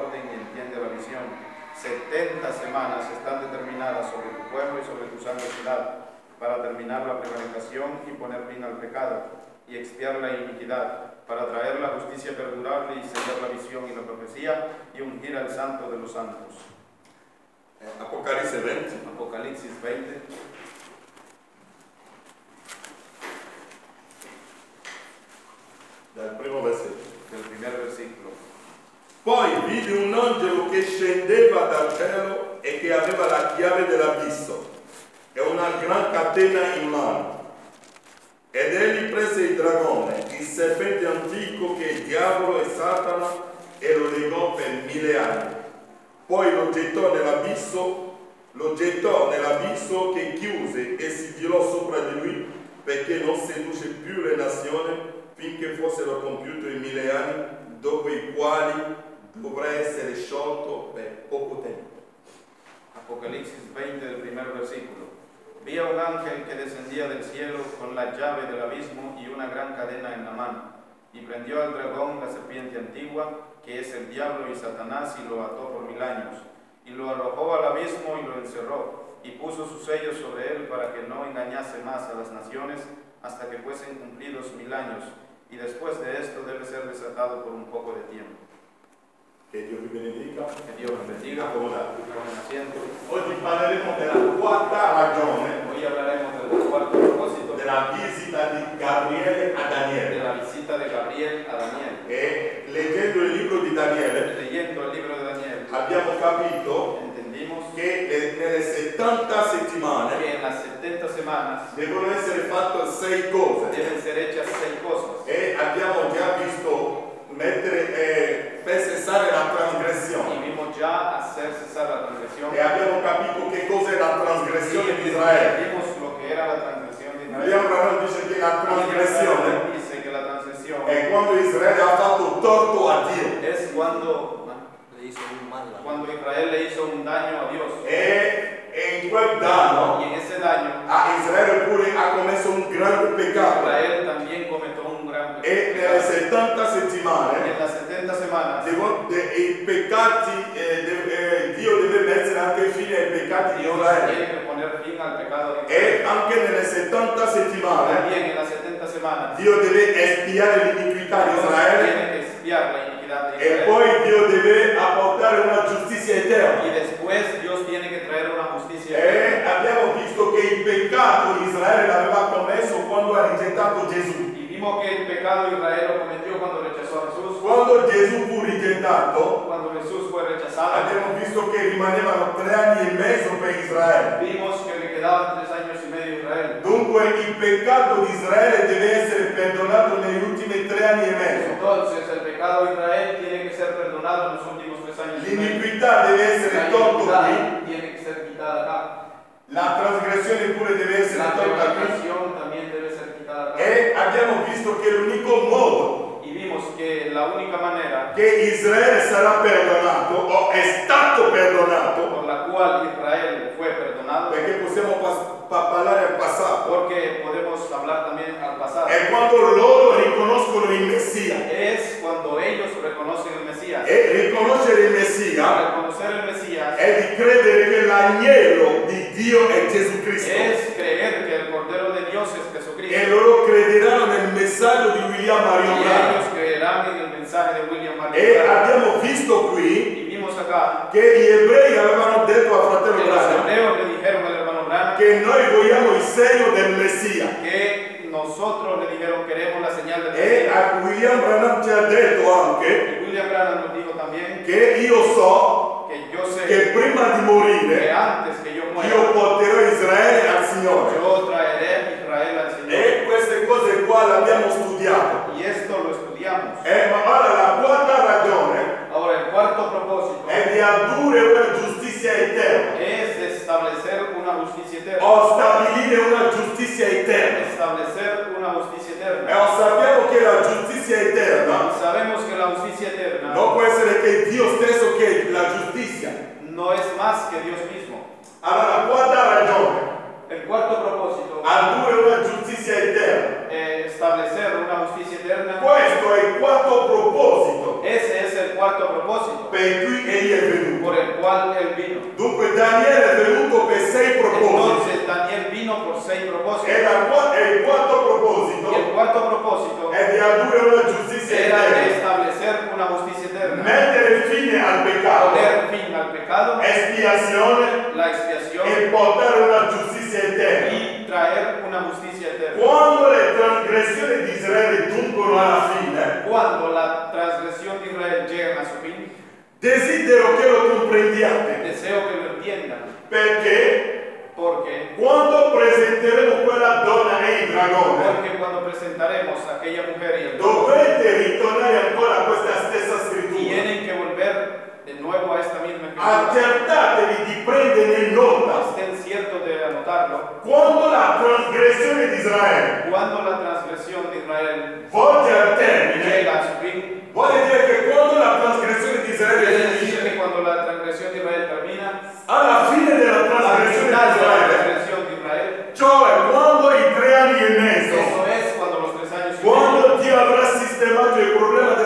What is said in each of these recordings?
orden y entiende la visión. 70 semanas están determinadas sobre tu pueblo y sobre tu santa ciudad para terminar la prevaricación y poner fin al pecado y expiar la iniquidad, para traer la justicia perdurable y sellar la visión y la profecía y ungir al santo de los santos. Eh, Apocalisse 20, Apocalipsis 20, dal primo versetto. del primer versículo. Poi vidi un angelo che scendeva dal cielo e che aveva la chiave dell'abisso e una gran catena in mano. Ed egli prese il dragone, il serpente antico che è il diavolo e Satana, e lo legò per mille anni. Poi lo gettò nell'abisso, lo gettò nell'abisso che chiuse e sigillò sopra di lui, perché non seduce più le nazioni finché fossero compiuti i mille anni, dopo i quali dovrà essere sciolto per poco tempo. Apocalipsis 20, del primer versículo. Vi a un ángel que descendía del cielo con la llave del abismo y una gran cadena en la mano, y prendió al dragón, la serpiente antigua, que es el diablo y Satanás, y lo ató por mil años, y lo arrojó al abismo y lo encerró, y puso sus sellos sobre él para que no engañase más a las naciones hasta que fuesen cumplidos mil años, y después de esto debe ser desatado por un poco de tiempo. Che Dio vi benedica. Que Dios los bendiga. Accomodate. Tomen asiento. Oggi parleremo della quarta ragione Hoy hablaremos del cuarto propósito della visita di Gabriele a de Daniele. la visita de Gabriel a Daniel. E leggendo il libro di Daniele Leyendo el libro de Daniel, abbiamo capito entendimos che le- nelle 70 settimane que en las 70 semanas devono essere fatte sei cose deben ser hechas seis cosas. e abbiamo già visto mettere eh, per cessare la Y trasgressione vimos ya hacer cesar la transgresión. e abbiamo capito che cos'è la trasgressione di Israele. Vimos lo que era la transgresión de Dio Israel. Abramo dice che la Y trasgressione dice que la transgresión è quando Israele ha fatto torto a Dio es cuando, le hizo un mal cuando Israel le hizo un daño a Dios. e, e in quel danno Y en ese daño, a Israele pure ha commesso un grande peccato Israel también cometió un gran e nelle pecado. 70 Y settimane las 70 semanas, devo- de- i peccati eh, de- eh, Dio deve mettere anche fine ai peccati di Israele. e anche nelle 70 settimane También en las 70 semanas, Dio deve espiare l'iniquità di Israele. e poi Dio deve apportare una giustizia eterna. Y después Dios tiene que traer una justicia. e abbiamo visto che il peccato Israele l'aveva commesso quando ha rigettato Gesù. Y vimos que el pecado Israel lo cometió cuando. Quando Gesù fu rigettato Cuando Jesús fue rechazado, abbiamo visto che rimanevano tre anni e mezzo per Israele vimos que le quedaban tres años y medio a Israel. Dunque il peccato di Israele deve essere perdonato negli ultimi tre anni e mezzo. Entonces el pecado de Israel tiene que ser perdonado en los últimos tres años y medio, l'iniquità deve la essere tolta qui, iniquidad tiene que ser quitada acá. la trasgressione pure deve essere La tolta qui. prevaricación también debe ser quitada acá. E abbiamo visto che l'unico modo Y vimos que la única manera che Israele sarà perdonato o è stato perdonato, por la cual Israel fue perdonado, perché possiamo parlare al passato, porque podemos hablar también al pasado, è quando loro riconoscono il Messia. es cuando ellos reconocen el Mesías. E riconoscere il Messia Al reconocer el Mesías è di credere che l'agnello di Dio è Gesù Cristo. es creer que el Cordero de Dios es E Jesucristo. loro crederanno nel messaggio di William Marion Branham. E abbiamo visto qui che gli ebrei avevano detto al fratello Branham che noi vogliamo il segno del Messia. nosotros le dijeron queremos la señal del E Mesías. a William Branham ci ha detto anche William Branham nos dijo también che io so que yo sé che prima di morire antes que yo io muera, porterò Israele al Signore. yo traeré Israel al Señor. E queste cose qua le abbiamo studiate. Estudiamos. E ma ora la quarta ragione Ahora, el cuarto propósito è di addurre una giustizia eterna es establecer una justicia eterna. o stabilire una giustizia eterna. Establecer una justicia E eterna. sappiamo che la giustizia eterna Sabemos que la justicia eterna non può essere che Dio stesso che la giustizia. no es más que Dios mismo. Allora, la quarta ragione, El cuarto propósito addurre una giustizia eterna. Es establecer una justicia eterna. Questo è il quarto proposito Ese es el cuarto propósito per cui egli è venuto. por el cual Él vino. Dunque Daniele è venuto per sei propositi. Entonces Daniel vino por seis E, propósitos. la qua- e il quarto Y el cuarto propósito è di addurre una giustizia era de eterna. establecer una justicia eterna. Mettere fine al peccato, Poner fin al pecado, espiazione la expiación e portare una giustizia eterna. y traer una justicia eterna. Quando le Cuando la transgresión de Israel llega a su fin, desidero che lo comprendiate, deseo que lo entiendan, perché porque, quando presenteremo quella donna e il dragone, porque cuando presentaremos a aquella mujer y el dovete ritornare ancora a questa stessa scrittura. tienen que volver de nuevo a esta misma escritura. Accertatevi di prendere nota. Estén ciertos de anotarlo. quando la trasgressione di Israele Cuando la transgresión de Israel volge al termine, llega a su fin, vuole dire che quando la trasgressione di Israele finisce, que cuando la transgresión de Israel termina, alla fine della al trasgressione di Israele, cioè quando i tre anni e mezzo, eso. Es cuando los tres años quando Dio avrà sistemato il problema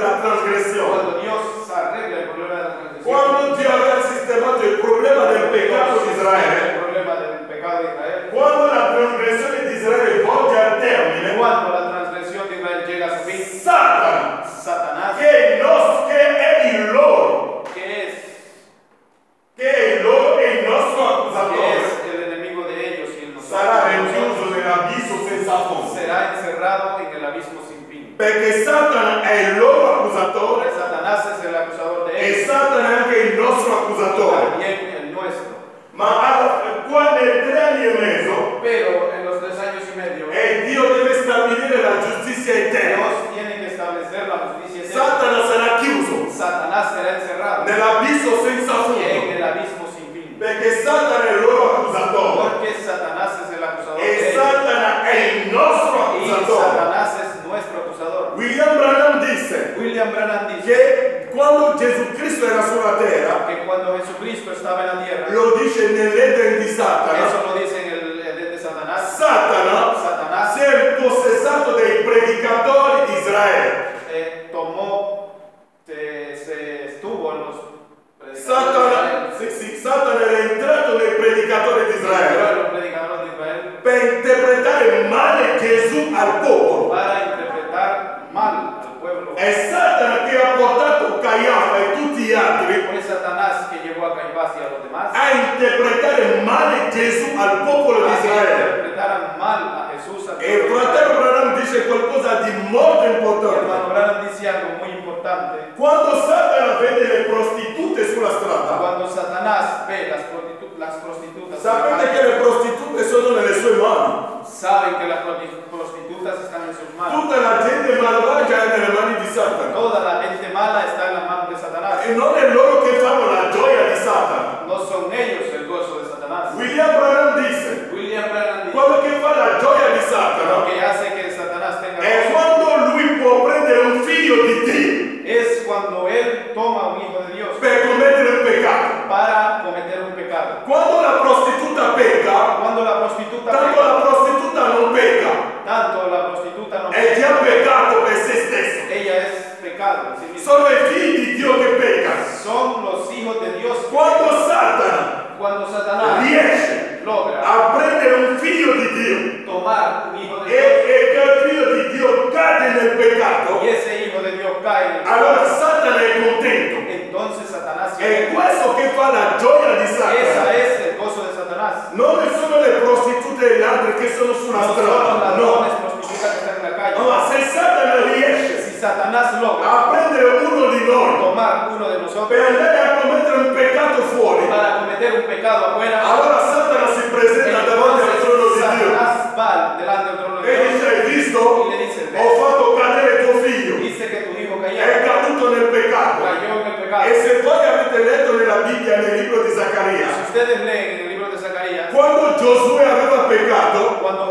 La gente mala está en las manos de Satanás. E non è loro che fanno la gioia di Satana. No son ellos el gozo de Satanás. William Branham dice, William Branham dice quello che fa la gioia di lo Satana que hace que Satanás tenga è gozo quando lui può prendere un figlio di Dio es cuando él toma un hijo de Dios per commettere un peccato. para cometer un pecado. Quando la prostituta pecca, Cuando la prostituta tanto peca, la prostituta non pecca, tanto la prostituta no è già peccato per se stessa. ella es pecado en sí misma. Sono i figli di Dio che peccano. Son los hijos de Dios. Quando Satana Cuando Satanás riesce logra a prendere un figlio di Dio tomar un hijo de e, Dios e che il figlio di Dio cade nel peccato, y ese hijo de Dios cae en el allora pecado, Satana è contento. entonces Satanás se È questo che fa la gioia di Esa Satana. es el gozo de Satanás. Non sono le prostitute e le altre che sono su una No son strada, ladrones, no. prostitutas que están en la calle. Ma se Satana riesce Si Satanás logra a prendere uno di noi tomar uno de per nosotros andare a commettere un peccato fuori, para cometer un pecado afuera, allora Satana si presenta davanti al trono entonces di Dio Satanás va delante del trono de e Dios dice, hai visto? y le dice, Ho fatto cadere tuo figlio, dice que tu hijo è cayó, caduto nel peccato. cayó en el pecado. E se voi avete letto nella Bibbia, nel libro di Si Zaccaria, ustedes leen en el libro de Zacarías, quando Giosuè aveva peccato, cuando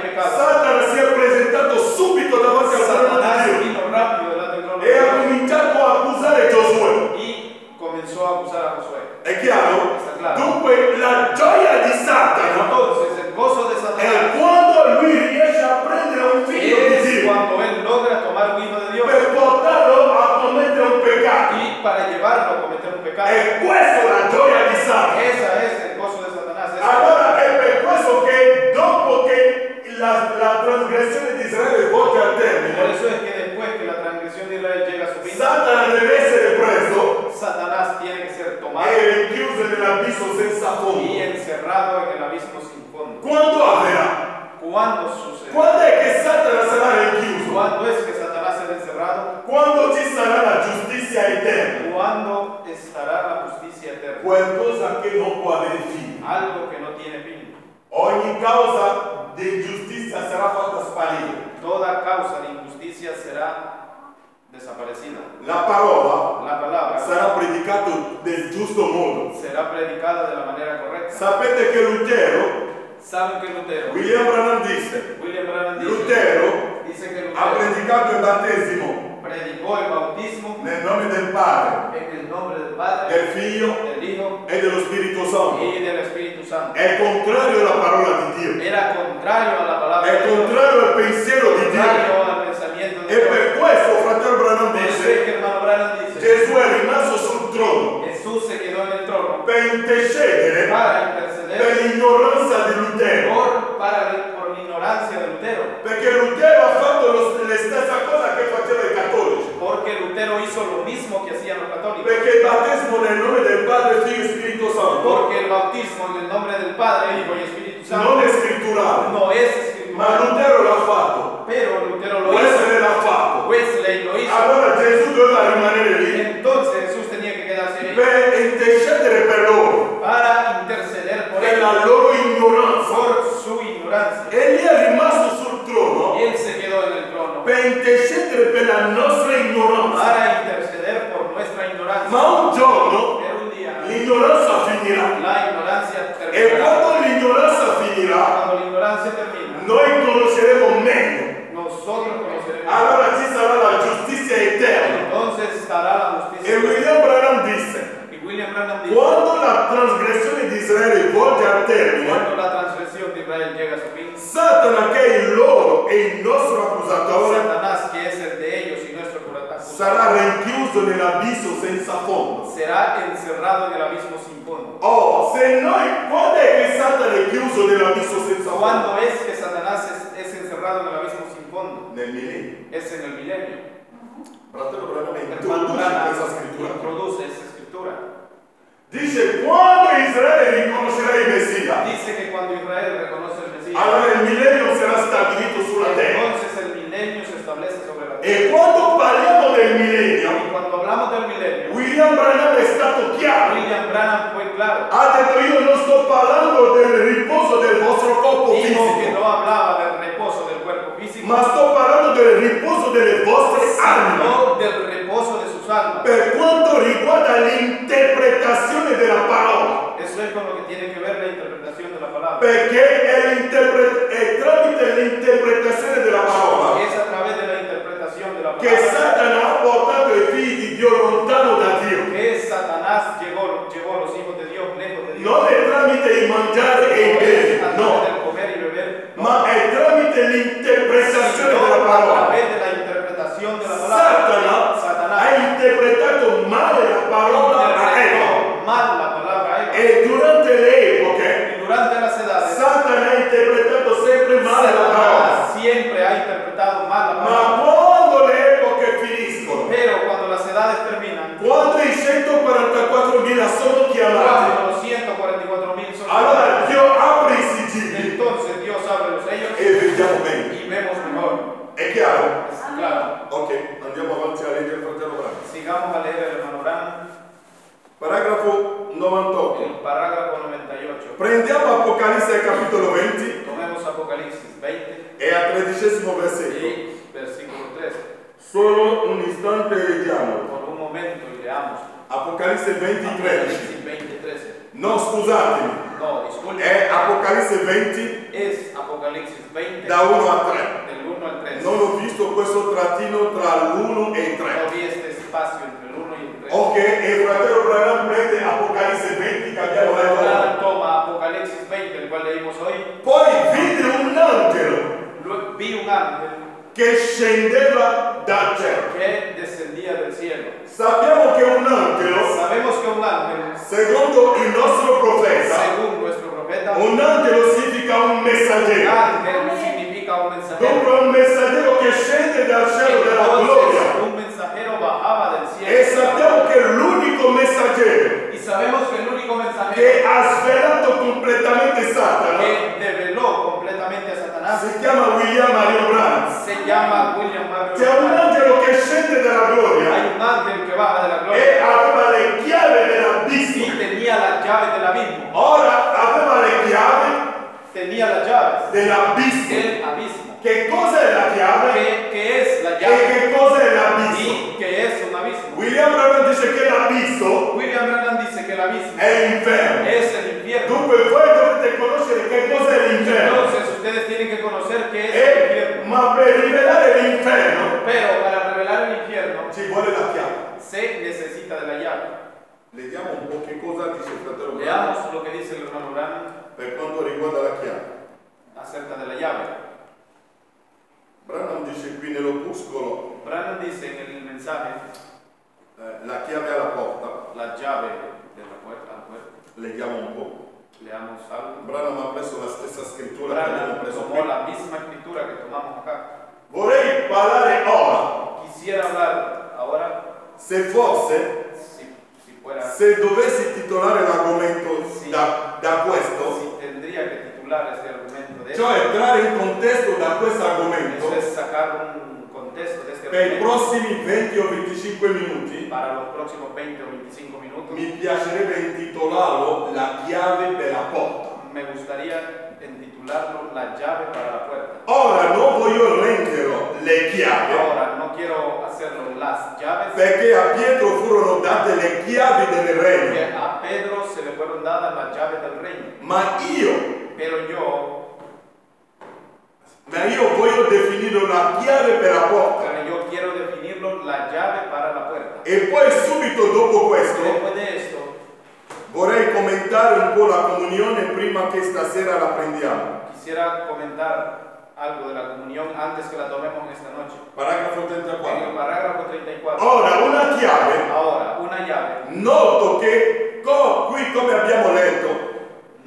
Josué había giusto modo. será predicada de la manera correcta. Sapete che Lutero, ¿Saben que Lutero? William Branham disse, William Branham dice, Lutero dice ha Lutero predicato il battesimo predicó el bautismo nel nome del Padre, del Padre, del Figlio del Hijo e dello Spirito Santo. Santo. È contrario alla parola di Dio, Era contrario a la palabra è contrario al pensiero di Dio. de E per questo, fratello Branham dice, dice, Gesù è rimasto sul trono per intercedere para interceder per l'ignoranza di Lutero. por, para, por la ignorancia de Lutero. Perché Lutero ha fatto lo- la stessa cosa che faceva i cattolici. Porque Lutero hizo lo mismo que hacían los católicos. Perché il battesimo nel nome del Padre, Figlio e Spirito Santo Porque el bautismo en el nombre del Padre, Hijo y Espíritu Santo non è scritturale. no es Ma escritural. Lutero l'ha fatto. Pero Lutero lo hizo. Wesley l'ha fatto. Wesley lo hizo. Allora Gesù doveva rimanere lì Entonces Jesús tenía que quedarse ahí intercedere per loro, para interceder por per la loro ignoranza. por su ignorancia. E lì è rimasto sul trono Él se quedó en el trono per intercedere per la nostra ignoranza. para interceder por nuestra ignorancia. Ma un giorno Pero un día l'ignoranza finirà. la ignorancia E quando l'ignoranza finirà, termina, noi conosceremo meglio. nosotros conoceremos. Allora ci sarà la giustizia eterna. Entonces estará la E justicia. William Branham disse, William Branham dice, quando la trasgressione di Israele volge al termine, cuando la transgresión de Israel llega a su fin, Satana che è il loro e il nostro accusatore Satanás, que es el de ellos y nuestro curatán, sarà rinchiuso nell'abisso senza fondo. será encerrado en el abismo sin fondo. Oh, se noi, quando è che Satana è chiuso nell'abisso senza fondo? ¿Cuándo es que Satanás es, es encerrado en el abismo sin fondo? Nel millennio. Es en el milenio. Fratello Hermano introduce questa scrittura. introduce esa escritura. Dice, quando Israele riconoscerà il Messia, Dice que cuando Israel reconoce el Mesías, allora il millennio sarà stabilito sulla terra. E quando parliamo del millennio, William Branham è stato chiaro. William Branham fue claro. Ha detto io non sto parlando del riposo del vostro corpo fisico, no del del físico, ma sto parlando del riposo delle vostre anime. sino almas. per quanto riguarda l'interpretazione della parola. Eso es con lo que tiene que ver la interpretación de la palabra. Perché è, è tramite l'interpretazione della parola Es a través de la interpretación de la che palabra Satana ha portato i figli di Dio lontano da Dio. que Satanás llevó, llevó a los hijos de Dios lejos de Dios. Non è tramite il mangiare e il No es bere, a través no, del comer y beber, no. ma è tramite l'interpretazione sino della a parola. través de la interpretación de la palabra. Satana ha Satanás interpretato male la parola a Eva interpretó mal la palabra a Eva. e durante le epoche Y durante las edades, Satana ha interpretato sempre male la parola. Satanás siempre ha interpretado mal la Ma palabra. quando le epoche finiscono, Pero cuando las edades terminan, quando i 144.000 sono chiamati, cuando los 144 mil son allora Dio apre i sigilli entonces Dios abre los sellos e vediamo bene. y vemos mejor. È chiaro? Es claro. Ok, andiamo avanti a leggere fratello Brano. Sigamos a leer el hermano Bran, Paragrafo 98. el parágrafo 98. Prendiamo Apocalisse capitolo 20 Tomemos Apocalipsis 20 e al tredicesimo versetto. y versículo 13. Solo un istante leggiamo. Por un momento leamos. Apocalisse 20, 13. Apocalipsis 20, 13. No, scusatemi. No, disculpe. È Apocalisse 20 Es Apocalipsis 20 da 1 a 3. del 1 al 3. Non ho visto questo trattino tra l'1 e il No 3. vi este espacio Ok, e il fratello Branham prende Apocalisse 20 che abbiamo letto. ora. Ahora toma Apocalipsis 20, el cual leímos hoy. poi vide un angelo Luego vi un ángel che scendeva dal cielo. que descendía del cielo. Sappiamo che un angelo, Sabemos que un ángel, secondo il nostro profeta, según nuestro profeta, un angelo significa un messaggero. ángel significa un mensajero. Dunque un messaggero che scende dal cielo della gloria. Entonces, un mensajero bajaba del E sappiamo che l'unico messaggero Y sabemos que el único mensajero che ha svelato completamente Satana que develó completamente a Satanás si chiama William Mario Branham. se llama William. C'è un angelo che scende dalla gloria Hay un ángel que baja de la e gloria aveva le chiavi y dell'abisso. tenía las llaves del abismo. Ora aveva le chiavi Tenía las llaves dell'abisso. del abismo. Che cos'è la chiave ¿Qué, William Branham dice che l'abisso William Branham dice que el abismo è l'inferno. es el infierno. Dunque voi dovete conoscere che cos'è l'inferno. Entonces ustedes tienen que conocer qué es el E, infierno. ma per rivelare l'inferno Pero para revelar el infierno ci vuole la chiave. se necesita de la llave. Leggiamo un po' che cosa dice il fratello Branham Veamos lo que dice el hermano Branham per quanto riguarda la chiave. acerca de la llave. Branham dice qui nell'opuscolo Branham dice en el mensaje eh, la chiave alla porta. la llave de la puerta a la puerta. Leggiamo un po'. Leamos algo. Branham ha preso la stessa scrittura che abbiamo Branham preso qui. la misma escritura que tomamos acá. Vorrei parlare ora, Quisiera hablar ahora, Se fosse, si, si fuera, se dovessi titolare l'argomento Sì. da, da questo, si tendría que titular ese argumento de cioè entrare in contesto da questo argomento Contexto de este per i prossimi 20 o 25 minuti, para los próximos 20 o 25 minutos. mi piacerebbe intitolarlo La chiave della porta. Me gustaría intitularlo La llave para la puerta. ora non voglio renderlo le chiavi Ahora, no quiero hacerlo las llaves, Perché a Pietro furono date le chiavi del regno, porque a Pedro se le fueron dadas las llaves del reino. ma io, Pero yo, ma io voglio definirlo la chiave per la porta. pero yo quiero definirlo la llave para la puerta. E poi subito dopo questo Después de esto, vorrei commentare un po' la comunione prima che stasera la prendiamo. quisiera comentar algo de la comunión antes que la tomemos esta noche. Paragrafo En el 34. parágrafo 34. ora una chiave Ahora, una llave. Noto che co- qui come abbiamo letto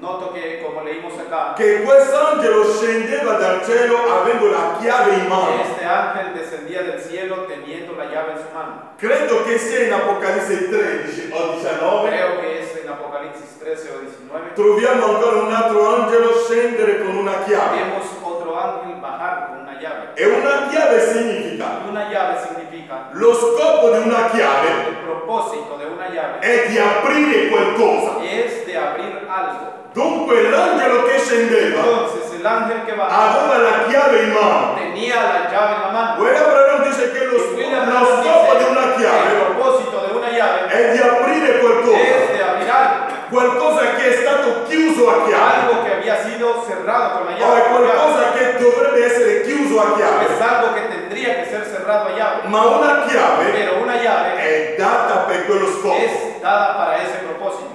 Noto que, como leímos acá, che quest'angelo scendeva dal cielo avendo la chiave in mano. este ángel descendía del cielo teniendo la llave en su mano. Credo che sia in Apocalisse 13 o 19. Creo que es en Apocalipsis 13 o 19. Troviamo ancora un altro angelo scendere con una chiave. Vemos otro ángel bajar con una llave. E una chiave significa una llave significa lo scopo di una chiave el propósito de una llave è di aprire qualcosa. es de abrir algo. Dunque l'angelo che scendeva el ángel que aveva la chiave in mano. tenía la llave en la mano. Dice che lo, di una chiave propósito de una llave è di aprire qualcosa, es de abrir qualcosa che è stato chiuso a chiave algo que había sido cerrado con la o es algo che tendría che ser cerrado a llave. Ma una chiave Pero una llave è data per quello. Es dada para ese propósito.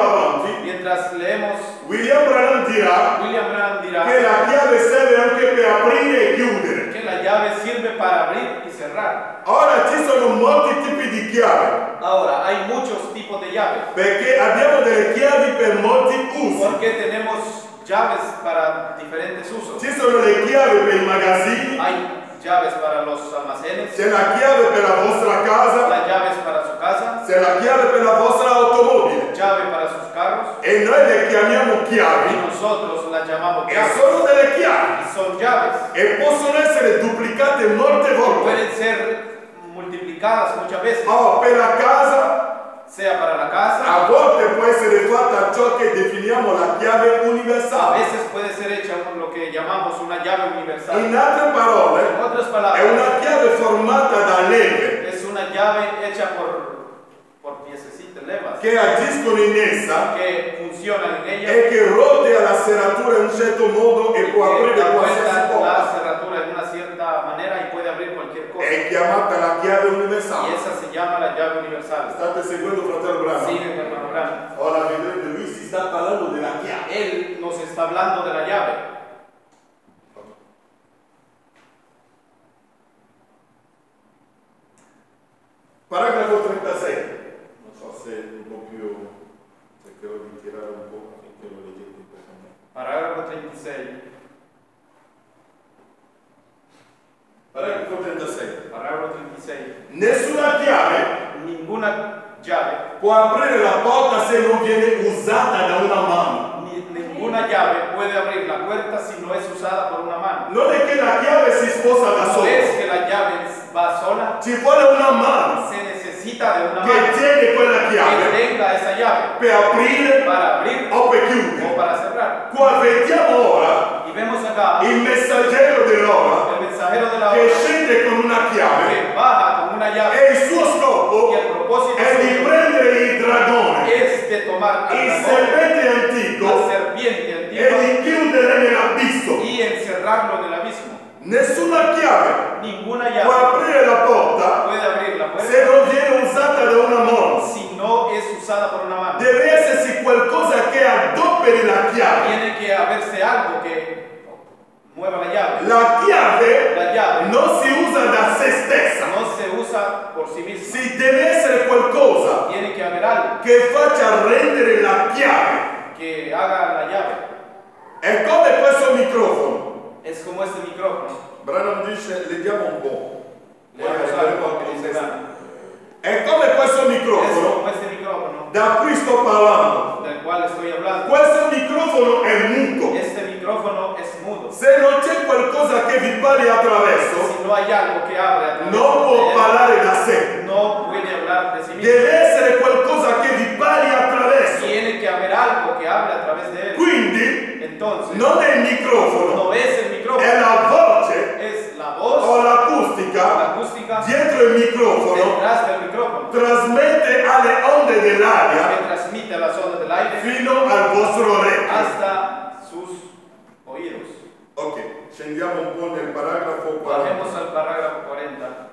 Avanti, mientras leemos, William Branham dirà, William che la chiave serve anche per aprire e chiudere. Llave sirve para abrir y cerrar. Ora ci sono molti tipi di chiave. Ahora hay muchos tipos de llaves. Perché abbiamo delle chiavi per molti usi. Porque tenemos llaves para diferentes usos. Ci sono le chiavi per i magazzini, Hay llaves para los almacenes, c'è la chiave per la vostra casa, las llaves para su casa, c'è la chiave per la vostra automobile. llave para sus carros, E noi le chiamiamo y chiavi nosotros las llamamos e llaves. sono delle chiavi Y son llaves. e possono essere duplicate molte volte. Pueden ser multiplicadas muchas veces, Oh, per la casa sea para la casa, a volte può essere fatta ciò che definiamo la chiave a universale. veces puede ser hecha con lo que llamamos una llave universal. In altre parole, En otras è palabras, una chiave formata da leve es una llave hecha por, por piececitas, levas, che agiscono in essa que funcionan en ella, e che rotea la serratura in un certo modo e può que aprire qualsiasi vuelta la porta. cerradura en una cierta manera y puede abrir cualquier cosa. È chiamata la chiave Y universale. esa se llama la llave universal. State seguendo fratello Brano? Siguen hermano Branham. Ora vedrete, lui si sta parlando della chiave. Él nos está hablando de la llave. Paragrafo 36. Non so se è un po' più... cercherò di tirare un po' affinché lo leggete un po' con me. Parágrafo 36. Paragrafo 36. Parágrafo 36. Nessuna chiave Ninguna llave, può aprire la porta se non viene usata da una mano. ni- ninguna llave puede abrir la puerta si no es usada por una mano. Non è che la chiave si sposta da No es sola. que la llave va sola, Ci vuole una mano se necesita de una che mano tiene quella que chiave tenga esa llave per aprire para abrir o per o chiudere. para cerrar. Qua vediamo ora Y vemos acá il messaggero dell'ora el mensajero de la che hora scende con una chiave que baja con una llave e il suo scopo è di prendere il dragone, es de tomar al il serpente la antico serpiente e antigua di chiudere nell'abisso. y encerrarlo en el abismo. Nessuna chiave Ninguna può llave aprire la porta puede abrir la se puerta non viene usata da una mano. si no es usada por una mano. Deve esserci qualcosa che adoperi la chiave. Tiene que haberse algo que mueva la llave. La chiave La llave non si usa da se stessa. no se usa por sí misma. Si deve essere qualcosa Tiene que haber algo che faccia rendere la chiave. que haga la llave. È come questo microfono. Es como este micrófono. Branham dice, leggiamo un po'. È come questo Es microfono micrófono da cui sto parlando. Questo microfono è muto. Este micrófono es mudo. Se non c'è qualcosa che vi parli attraverso, Si no hay algo que través non può parlare da sé. no puede hablar de sí mismo. Deve essere qualcosa che vi parli attraverso. Tiene que haber algo que hable a través de él. Quindi Entonces, non è il microfono, no es el micrófono, è la voce es la o voz, l'acustica la dietro il microfono micrófono trasmette alle onde dell'aria que transmite las ondas del aire fino al vostro orecchio. Ok, scendiamo un po' nel paragrafo 40. Bajemos al parágrafo 40.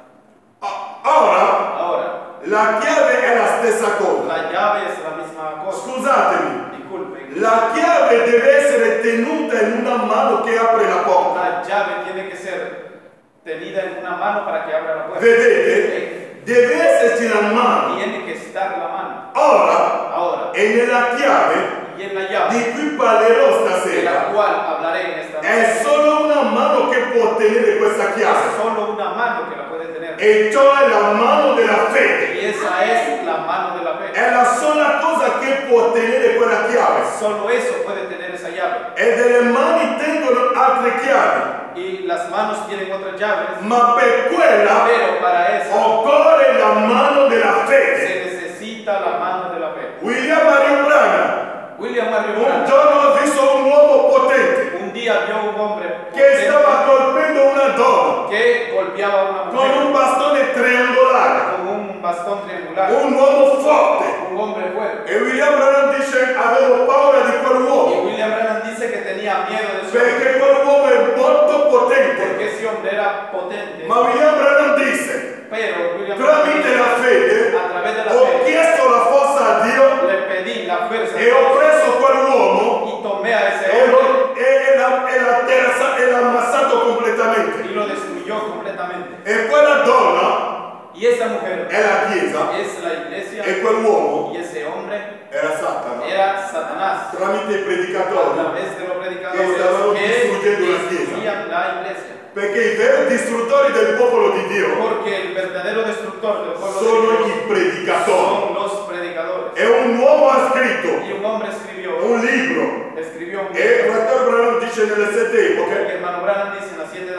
Ah, Ora, Ahora, la chiave è la stessa cosa. la llave es la misma cosa. Scusatemi, Disculpen. la chiave deve essere tenuta in una mano che apre la porta. La llave tiene que ser tenida en una mano para que abra la puerta. Vedete? Deve esserci la mano. Tiene que estar la mano. Ora, Ahora, e nella chiave y en la llave di cui parlerò de la stasera cual hablaré en esta è solo una mano che può tenere questa es chiave. solo una mano que la puede tener. E cioè la mano della fede. Y esa es la mano de la fe. È la sola cosa che può tenere quella chiave. Solo eso puede tener esa llave. E delle mani tengono altre chiavi. Y las manos tienen otras llaves. Ma per quella Pero para eso occorre la mano della fede. se necesita la mano de la fe. William Marion Branham William Mario un giorno ha visto un uomo potente un día vio un hombre che stava colpendo una donna que golpeaba una con mujer un bastone triangolare. con un bastón triangular. Un uomo forte. Un hombre fuerte. E William Branham dice avevo paura di Y quell'uomo William Branham dice que tenía miedo de su perché quell'uomo è molto potente. potente. porque ese hombre era potente. Ma William Branham disse, Pero William tramite la fede E quella donna Y esa mujer è la Chiesa es la iglesia e quell'uomo y ese hombre era Satana. era Satanás. Tramite i predicatori. estaban que destruyendo la chiesa. la iglesia. Perché i veri distruttori del popolo di Dio sono i predicatori. E un uomo ha scritto un libro e il fratello Branham dice nelle sette epoche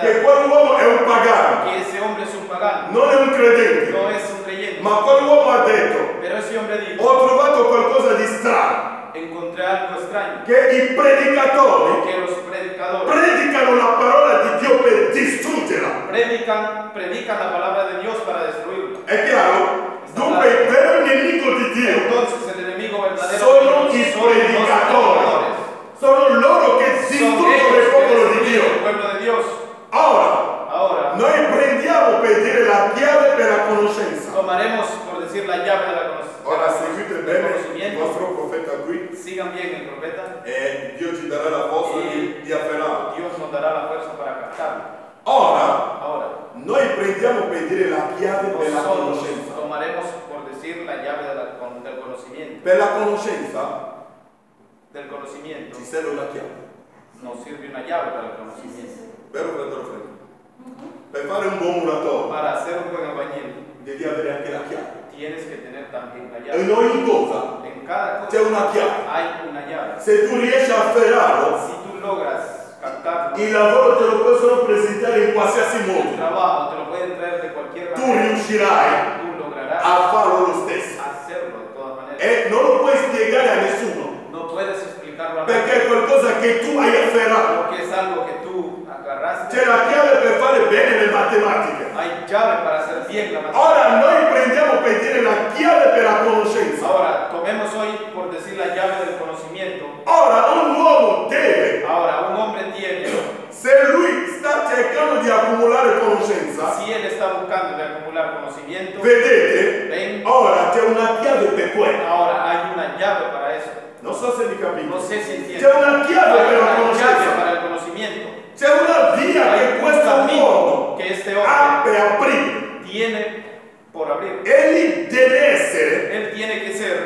che quell'uomo è un pagano, que ese hombre es un pagano, non è un credente. no es un creyente. Ma quell'uomo ha detto, Pero ese hombre dijo, ho trovato qualcosa di strano, encontré algo extraño, che i predicatori que los predicadores predicano la parola di Dio per distruggerla. predican, predican la palabra de Dios para destruirlo. È chiaro? Dunque il vero nemico di Dio Entonces el enemigo verdadero sono i predicatori. Profeta qui Sigan bien el profeta. e Dio ci darà la forza di, di afferrarlo. Dios nos dará la fuerza para captarlo. Ora, Ahora, noi prendiamo per dire la chiave per la nosotros conoscenza. tomaremos, por decir, la llave de la- con- del conocimiento. Per la conoscenza Del conocimiento ci serve una chiave. nos sirve una llave para el conocimiento. Vero fratello Freddo? Per fare un buon muratore Para hacer un buen albañil devi avere anche la chiave. tienes que tener también la E llave. in ogni cosa C'è una chiave. hay una llave. Se tu riesci a afferrarlo, Si tú logras captarlo, il lavoro te lo possono presentare in qualsiasi el modo. trabajo te lo pueden traer de cualquier Tu manera. riuscirai Tú lograrás a farlo lo stesso. hacerlo de todas maneras. E non lo puoi spiegare a nessuno, No puedes explicarlo a perché nadie è qualcosa che tu hai afferrato. porque es algo que tú agarraste. C'è la chiave per fare bene le matematiche. Hay llave para hacer bien la materia. Ora noi prendiamo per dire la chiave per la conoscenza. Ahora, tomemos hoy, por decir, la llave del conocimiento. Ora un uomo deve, Ahora, un hombre tiene, se lui sta cercando di accumulare conoscenza, si él está buscando de acumular conocimiento, vedete, ven, ora c'è una chiave per quello. ahora hay una llave para eso. Non so se mi capite. No sé si entienden. C'è una chiave per la una llave conoscenza. para el conocimiento. C'è una via Hay che un questo camino uomo que este hombre aprire. tiene por abrir. Egli deve essere, Él tiene que ser,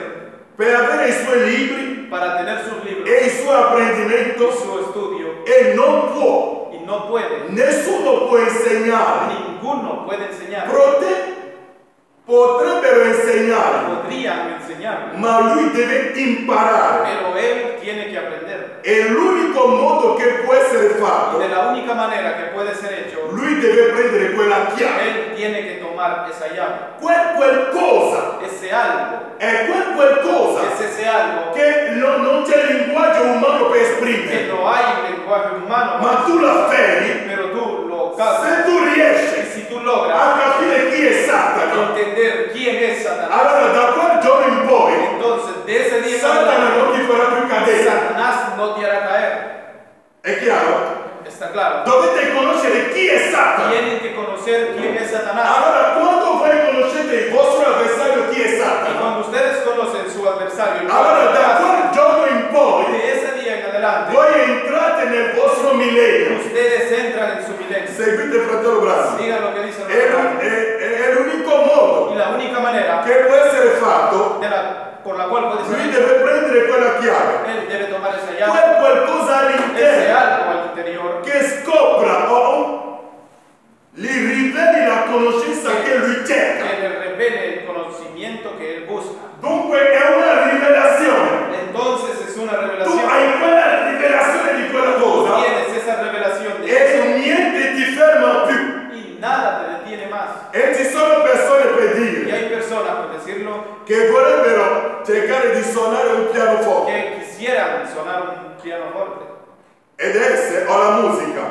per avere i suoi libri para tener sus libros e il suo y su estudio, e non può, y no puede, nessuno può insegnare. ninguno puede enseñar. Prote- potrebbero insegnare, Podrían enseñar, ma lui deve imparare. pero él tiene que aprender. E l'unico modo che può essere Y fatto, de la única manera que puede ser hecho, lui deve prendere quella chiave. él tiene que tomar esa llave. Quel qualcosa, Ese algo, è quel qualcosa es ese algo che no- non c'è linguaggio umano per que esprimere, no hay lenguaje humano, ma tu la ferri, pero tú lo se captas. tu Y riesci si tú logras a capire chi è Satana, entender quién es Satanás, allora da quel entonces de ese día non ti farà più cadere. Satanás no te hará caer. È chiaro? Está claro. Dovete conoscere chi è Satana. Tienen que conocer quién es Satanás. Allora, quando voi conoscete il vostro avversario chi è Y Satana, cuando ustedes conocen su adversario, allora da quel giorno in poi de ese día en adelante, voi entrate nel vostro millennio. ustedes entran en su milenio. Seguite il fratello Brasi. Digan lo que dice È, l'un- è- l'unico modo Y la única manera che può essere fatto, de por la cual puede lui deve prendere quella chiave, él debe tomar esa llave, quel qualcosa all'interno algo al interior, che scopra o gli riveli la conoscenza che lui cerca. que le revele el conocimiento que él busca. Dunque è una rivelazione. Entonces es una Tu revelación. hai quella rivelazione di quella cosa Tienes esa revelación de e niente ti ferma più. y nada te detiene más. E ci sono persone per Personas, por decirlo, che vorrebbero cercare di suonare un pianoforte que quisieran sonar un pianoforte, ed esse o la musica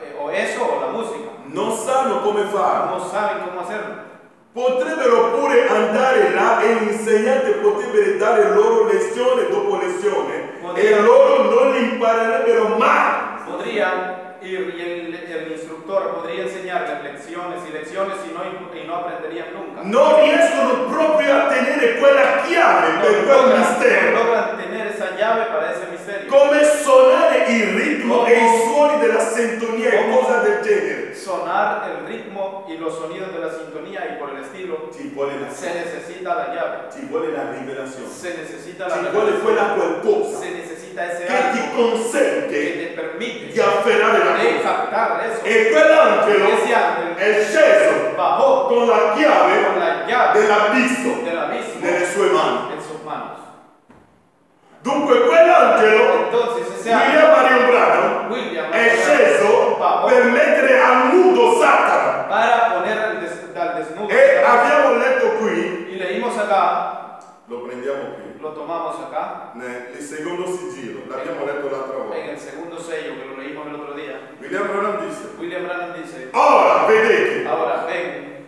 eh, o eso o la música. non sanno come farlo. No saben cómo hacerlo. Potrebbero pure andare là e l'insegnante potrebbe dare loro lezione dopo lezione e loro non imparerebbero mai. Podrían Y, el, el instructor podría enseñarles lecciones y lecciones y no, y no aprenderían nunca. Non riescono proprio a tenere quella chiave No per quel logran, no mistero. logran tener esa llave para ese misterio. Come suonare il ritmo e i suoni della sintonia e cosa del genere. Sonar el ritmo y los sonidos de la sintonía y por el estilo, Ti vuole la, se necesita la llave, ti vuole la rivelazione. se necesita la Ti vuole quella qualcosa se che ti algo que consente te permite di afferrare la de cosa. captar eso. E quell'angelo Ese ángel è sceso bajó con la con chiave la llave dell'abisso del abismo nelle sue mani. en sus manos. Dunque quell'angelo, Entonces ese William ángel, Marion Branham, William, è sceso bajó per mettere a nudo Satana. para poner al, des- al desnudo. E abbiamo letto qui, Y leímos acá, Lo prendiamo qui. Lo tomamos acá, Nel secondo sigillo, l'abbiamo letto l'altra en volta. el segundo sello que lo leímos el otro día. William Branham disse, William Branham dice, ora vedete, ahora ven,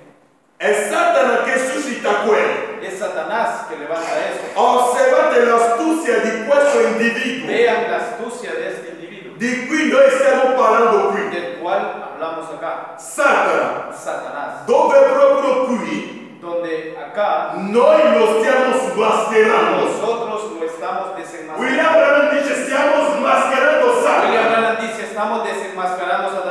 è Satana che suscita quello. es Satanás que levanta esto. Osservate l'astuzia di questo individuo Vean la astucia de este individuo, di cui noi stiamo parlando qui. del cual hablamos acá, Satana, Satanás, dove proprio qui donde acá noi lo stiamo smascherando. nosotros lo estamos desenmascarando. William Branham dice stiamo smascherando William Satana. Branham dice, estamos desenmascarando Satanás.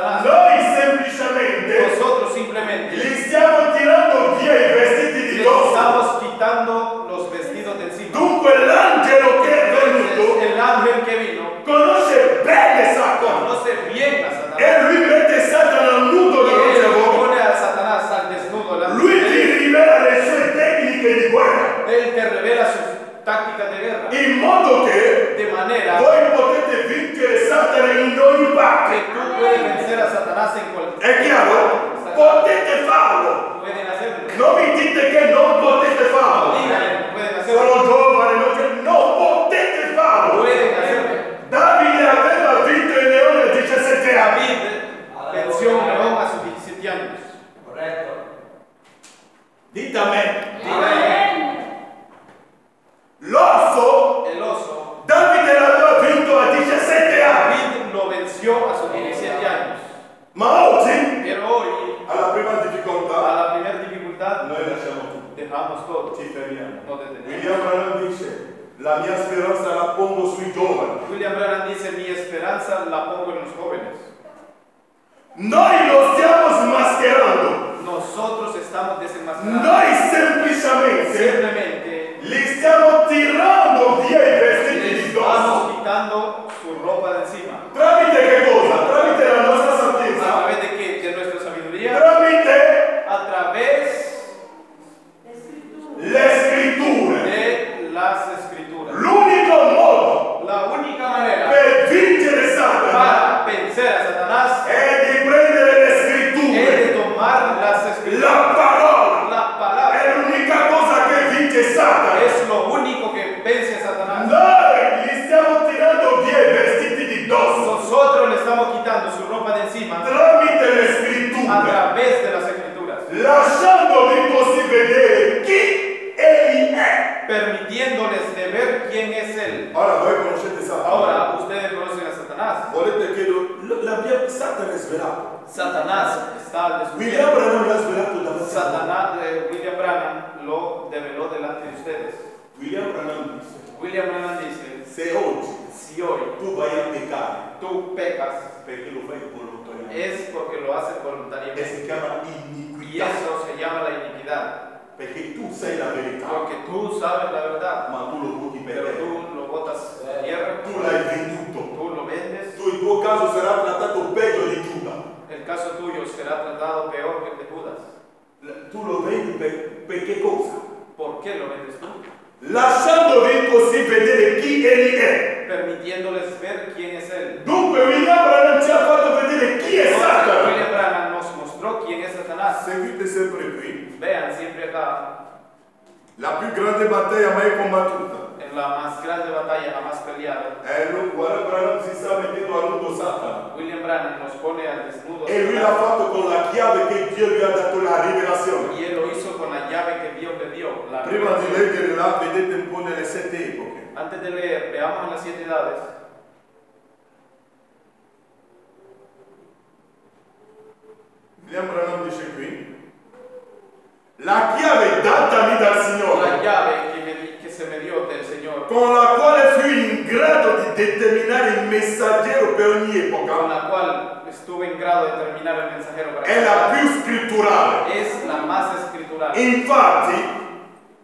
Per, che cosa? ¿Por qué lo vendes tú? lasciandovi così vedere chi egli è Permitiéndoles ver quién es Él. dunque William Branham ci ha fatto vedere chi è Satana William Branham nos mostró quién es Satanás. Seguite sempre qui. Vean siempre acá, La più grande battaglia mai combattuta. en la más grande batalla, la más peleada, È lui, guarda Branham si sta mettendo a nudo Satana. William Branham nos pone al desnudo. e lui l'ha fatto con la chiave che Dio gli ha dato la rivelazione Con la que Dios le dio. La Prima di leggere là, vedete un po' nelle sette epoche. Antes de leer, veamos en las siete edades. William Branham dice qui, la chiave datami dal La Signore, llave que, me di- que se me dio del Señor, con la quale fui in grado di determinare il messaggero per ogni con epoca, la cual estuve en grado de terminar el mensajero para è la più scritturale. es la más escritural. Infatti,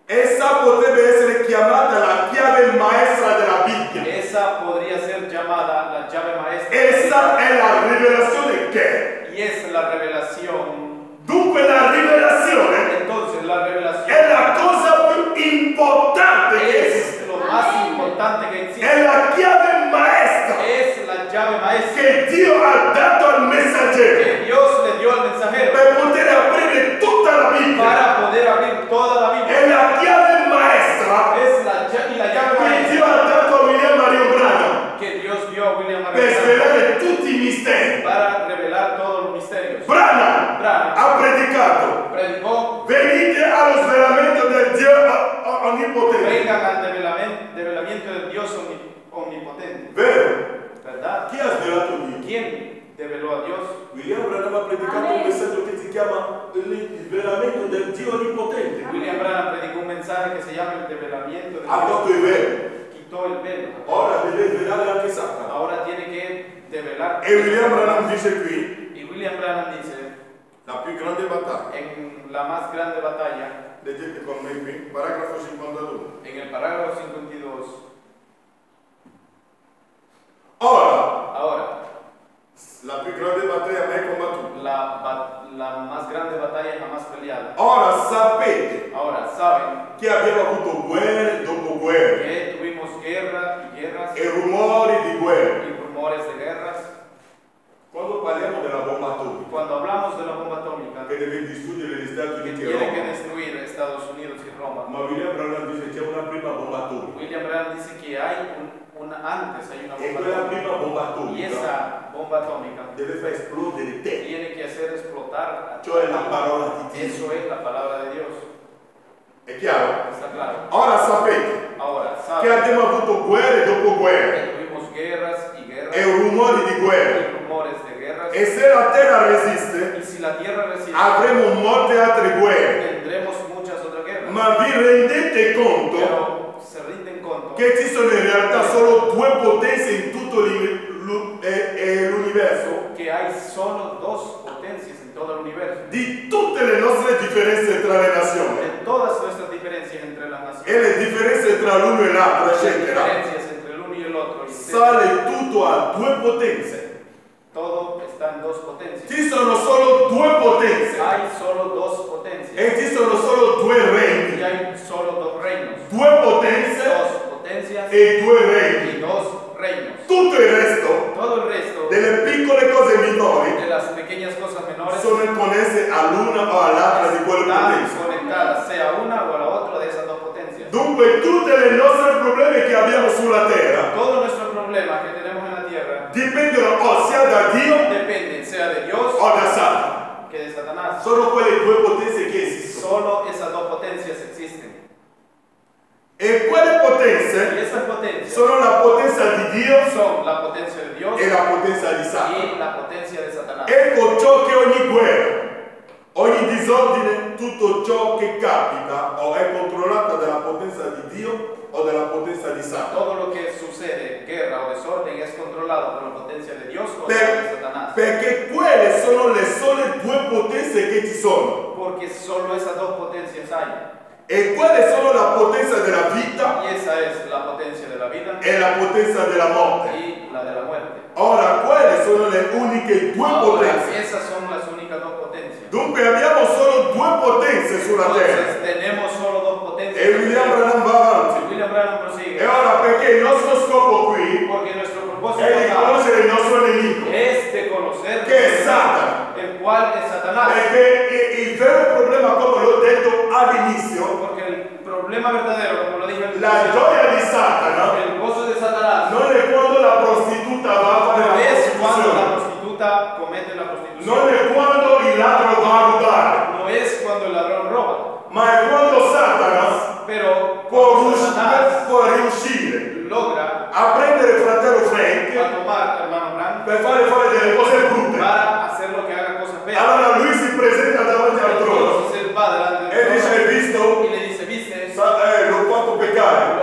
essa potrebbe essere chiamata la chiave maestra della Bibbia. Esa podría ser llamada la llave maestra. Essa è la rivelazione che. Y es la revelación. Dunque la rivelazione Entonces, la revelación è la cosa più importante che esiste. es lo más importante que existe. È la chiave Llave maestra che Dio ha dato al messaggero que Dios le dio al mensajero. Per poter aprire tutta la Bibbia. para poder abrir toda la Biblia. È la chiave maestra Es la, lla- y la llave che maestra Dio ha dato a William Mario Branham que Dios dio a William per Marion svelare tutti i misteri. para revelar todos los misterios. Branham Branham ha predicato predicó, venite allo svelamento del Dio o- o- onnipotente. vengan al develamen- develamiento del Dios omni- omnipotente. Vero? Chi ha svelato Dio? ¿Quién develó a Dios? William Branham ha predicato un messaggio che si chiama il svelamento del Dio onnipotente. William Branham predicó un mensaje que se llama el develamiento del Ha tolto il Dios. velo. Quitó el velo. Ora deve svelare anche Satana. Ahora tiene que develar. E William Branham dice qui Y William Branham dice, la più grande battaglia. en la más grande batalla, Leggete con me qui, paragrafo 52. en el parágrafo 52, Ora, ahora, la più grande battaglia mai combattuta. la, ba- la más grande batalla jamás peleada. Ora sapete Ahora, saben che abbiamo avuto guerre dopo guerre que tuvimos guerra y guerras e rumori di guerre. y rumores de guerras. Quando parliamo della bomba atomica, Cuando hablamos de la bomba atómica, che deve distruggere gli Stati que Uniti e tiene que destruir Estados Unidos y Roma, ma William Branham dice c'è una prima bomba atomica. William Branham dice que hay un- una antes, hay una bomba atómica. prima bomba Y esa bomba atómica far te, tiene que hacer explotar cioè la parola di Dio. Eso es la palabra de Dios. È chiaro? Está claro. Ora sapete Ahora, che abbiamo avuto guerre dopo guerre tuvimos guerras y guerras e rumori di guerre. y rumores de guerras. E se la terra resiste, Y si la tierra resiste, avremo molte altre guerre. tendremos muchas otras guerras. Ma vi rendete conto Pero che ci sono in realtà solo due potenze in tutto eh, eh, l'universo? que hay solo dos potencias en todo el universo. Di tutte le nostre differenze tra le nazioni De todas nuestras diferencias entre las e naciones, le differenze tra l'uno e l'altro, las eccetera, diferencias entre el uno y el otro, y sale tutto a due potenze. todo está en dos potencias. Ci sono solo due potenze Hay solo dos potencias e ci sono solo due y regni. hay solo dos reinos. Due potenze Dos potencias e due regni. y dos reinos. Tutto il resto Todo el resto delle piccole cose minori de las pequeñas cosas menores sono connesse all'una o all'altra di quelle potenze. conectadas, sea una o a la otra de esas dos potencias. Dunque tutti i nostri problemi che abbiamo sulla terra Todos nuestros problemas que tenemos en la tierra dipendono o sia da Dio dependen sea de Dios o da Satana. que de Satanás. Sono quelle due potenze che esistono. Solo esas dos potencias existen. E quelle Y potenze esas potencias sono la potenza di Dio son la potencia de Dios e la potenza di Satana. y la potencia de Satanás. Ecco ciò che ogni guerra, ogni disordine, tutto ciò che capita o è controllata dalla potenza di Dio o dalla potenza di Satana. Todo lo que sucede, guerra o desorden, es controlado por la potencia de Dios o de Per- Satanás. perché quelle sono le sole due potenze che ci sono. Porque solo esas dos potencias hay. E quelle sono la potenza della vita Y esa es la potencia de la vida e la potenza della morte. y la de la muerte. Ora, quelle sono le uniche due Ahora, potenze. esas son las únicas dos potencias. Dunque abbiamo solo due potenze sulla terra. Tenemos solo dos potencias. E William Branham va avanti. William Branham E prosigue. ora perché il nostro scopo qui Porque nuestro propósito è di conoscere il nostro nemico. es de conocer Che è Satana. Cual es Satanás. Perché il, il vero problema, come l'ho detto all'inizio, Porque el problema verdadero, como lo dije al la principio, gioia di Satana el gozo de Satanás. Non è quando la prostituta va a fare no la es cuando la prostituzione, prostituta comete la prostitución. non è quando il ladro va a rubare, No es cuando el ladrón roba. ma è quando Satana Pero può, cuando rius- Satanás può riuscire logra a prendere il fratello a Frank tomar hermano Branham per fare fare delle cose brutte. para hacer lo que haga Ahora Luis se presenta davanti al trono. Él dice, he visto eh, lo cuanto pecare.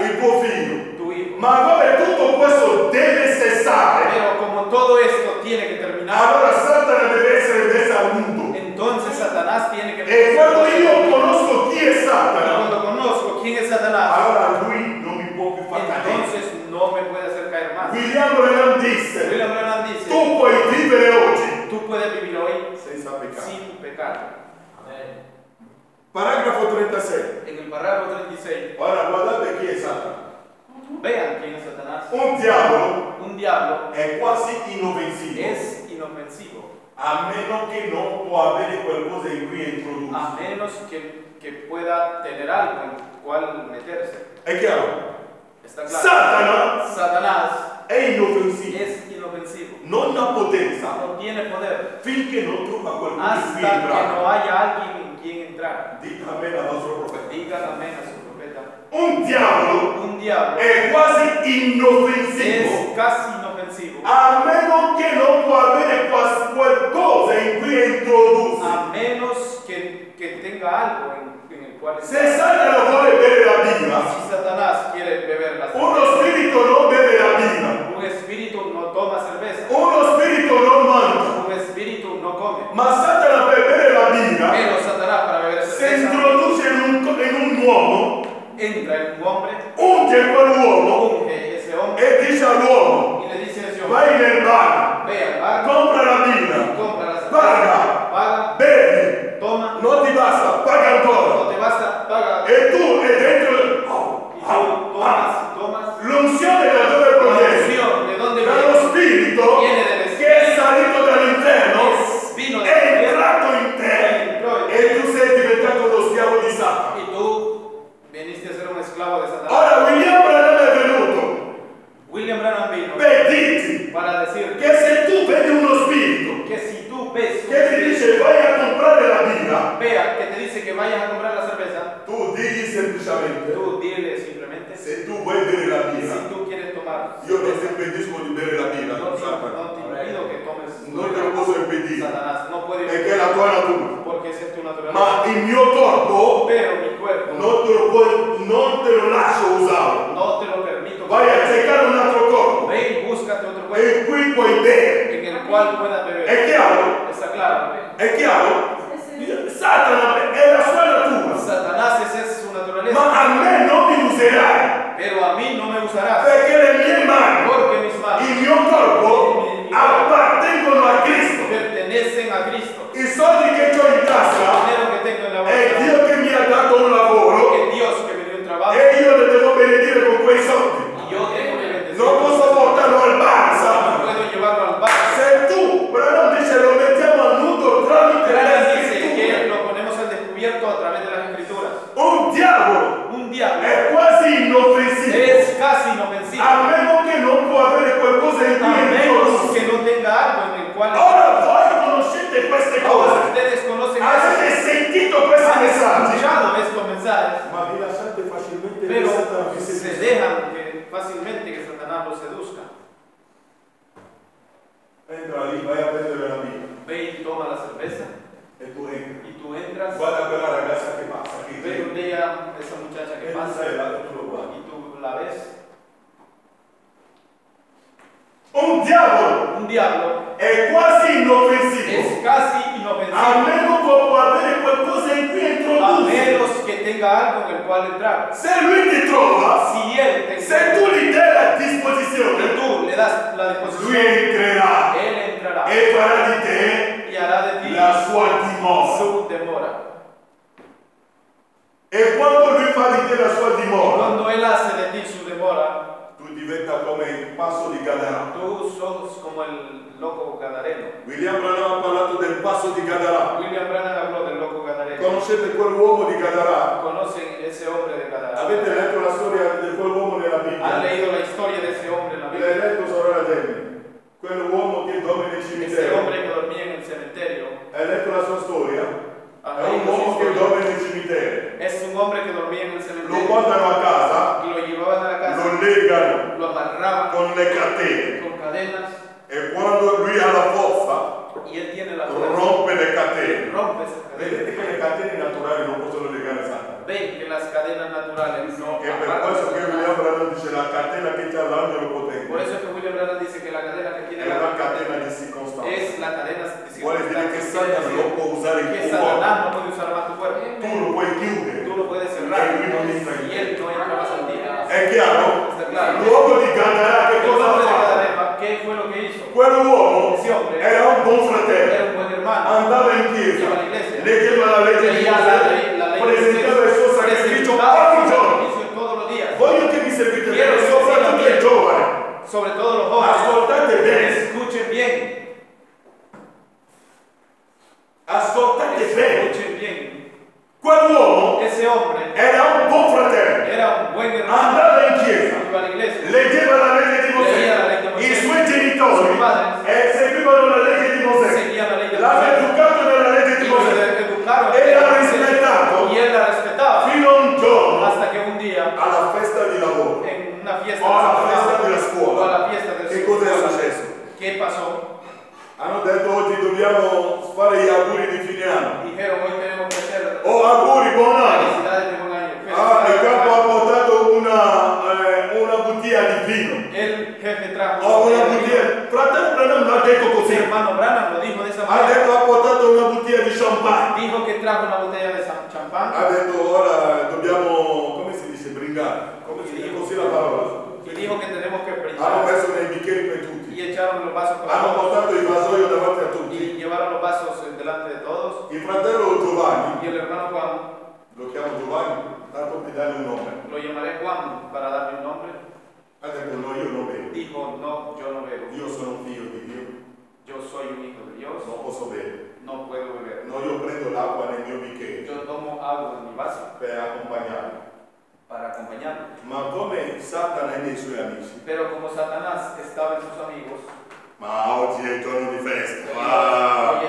Il tuo figlio. Ma ahora tutto questo debe cesar. Pero como todo esto tiene que terminar. Ahora Satanás debe ser de ese mundo. Entonces Satanás tiene que... Eh, cuando yo a meno che non può avere qualcosa in cui introdursi. a menos que, que pueda tener algo en cual meterse. È chiaro? ¿Está claro? Satana Satanás è inofensivo, es inofensivo, non ha potenza no tiene poder finché non trova qualcuno in hasta que no haya alguien en quien entrar. Profeta. Amén a su profeta. Un diavolo Un diablo è quasi inofensivo, es casi inofensivo, a meno che non può avere qualcosa in cui introdursi. a menos que, que tenga algo en, en el cual Se Satana vuole bere la birra, Si Satanás quiere beber la uno cerveza, spirito non beve la birra, un espíritu no toma cerveza, uno spirito non mangia. un espíritu no come. Ma Satana per bere la birra Pero Satanás para beber cerveza introduce in un, in un uomo, entra en un hombre, unge quell'uomo unge ese hombre. E dice all'uomo, vai nel bar, ve al bar, compra la birra, compra la cerveza, paga, paga, bevi, toma, non ti basta, paga ancora. no te basta, paga. E tu e dentro Y tú tomas, tomas. l'unzione da dove La proviene? unción, ¿de dónde Dallo viene? spirito Viene del che è salito dall'interno, Es vino de è entrato in te Entró en e tu sei diventato lo schiavo di Satana. Y tú viniste a ser un esclavo de Satanás. Ora William Branham è venuto William Branham vino per dirti para decir che se tu vedi uno spirito que si tú ves un che ti dice vai a comprare la birra, vea que te dice que vayas a comprar la cerveza, tu digli tú dile simplemente se tu vuoi bere la birra. si tú quieres tomar Io non ti impedisco di bere la birra, no te, Satana. no te impido que tomes Non te lo posso impedire, Satanás, no puede perché è la tua natura. porque esa es tu naturaleza. Ma il mio corpo Pero mi cuerpo non te lo, puoi- non te lo lascio usare. Él hace de ti su demora, tu diventa come il passo di Gadara. tú sos como el loco gadareno. William Branham ha parlato del passo di Gadara. William Branham habló del loco gadareno. Conoscete quell'uomo di Gadara? ¿Conocen ese hombre de Gadara? Avete letto la storia di quell'uomo nella ¿Han Bibbia? leído la historia de ese hombre en la L'hai Biblia? letto, sorella Jenny? Quell'uomo che dorme nel Ese cimitero. hombre que dormía en el cementerio. Hai letto la sua storia? ¿Han È un uomo che dorme nel cimitero. Es un hombre que dormía en el Lo cementerio. portano a le catene con cadenas e quando lui ha la forza y él tiene la fuerza. rompe le catene. Rompe esas cadenas. Vedete che le catene naturali non possono legare Satana. Ven que las cadenas naturales no E per questo che. William Branham dice la catena che c'ha l'angelo Por potente eso es que William Branham dice que la cadena tiene catena di es la Vuole dire che. Satana non può usare il más tu cuerpo. Tu lo puoi chiudere. Tú lo puedes cerrar E lui non entra in y te. él no entra más en ti. È chiaro? Está claro. L'uomo di Gadara che El cosa ha hombre de fatto? Gadarema, ¿qué fue lo que hizo? Quell'uomo Ese hombre era un buon era fratello. un buen hermano. Andava in chiesa, Iba a la iglesia. leggeva la legge di Leía la ley, la Mosè, ley de presentava il suo Moisés, sacrificio presentaba ogni su giorno. sacrificio todos los días. Voglio che mi seguite Quiero bene, che soprattutto siga i giovani. Sobre todo los jóvenes. Ascoltate bene, Escuchen bien. ascoltate bene. Escuchen bien. Quell'uomo Ese hombre era un buon fratello. era un buen hermano. Andava in chiesa, Iba a la iglesia. leggeva la legge di Leía la ley de Mosè. Mosè. I suoi genitori Sus padres eh, seguivano la legge di Mosè. seguían la ley de L'hanno Moisés. educato nella legge di Y lo Mosè. educaron. E l'ha rispettato Y él la respetaba. fino a un giorno Hasta que un día, alla festa di lavoro. en una fiesta O alla de festa San della Juan, scuola. o a la fiesta del Che cosa è successo? ¿Qué pasó? Hanno detto oggi dobbiamo fare gli auguri di fine anno. Dijeron, hoy tenemos que hacer Oh, auguri, buon anno! felicidades de buen año. Ah, il capo ha Felicidades. portato una, eh, una bottiglia di vino. El jefe trajo Oh, una botella de bottiglia. vino. Fratello Branham l'ha detto Mi così. hermano Branham lo dijo de esa Ha manera. detto ha portato una bottiglia di champagne. Dijo que trajo una botella de san- champán Ha detto ora dobbiamo, come si dice, brindare. Come si dice così la parola? y dijo que tenemos que Hanno brindar messo nei bicchieri per tutti. y echaron los vasos para Hanno todos portato il vasoio davanti a tutti. y llevaron los vasos eh, delante de todos Il fratello Giovanni, y el hermano Juan, lo chiamo Giovanni, tanto per dargli un nome, lo llamaré Juan para darle un nombre, ha detto no, io non no, yo no bebo, Io sono un figlio di Dio, yo soy un hijo de Dios, non posso bere. no puedo beber. No, io prendo l'acqua nel mio bicchiere Yo tomo agua en mi vaso per accompagnarmi. para acompañarlo. Ma come Satana e i suoi amici, Pero como Satanás estaba en sus amigos, ma oggi è giorno di festa. Ma,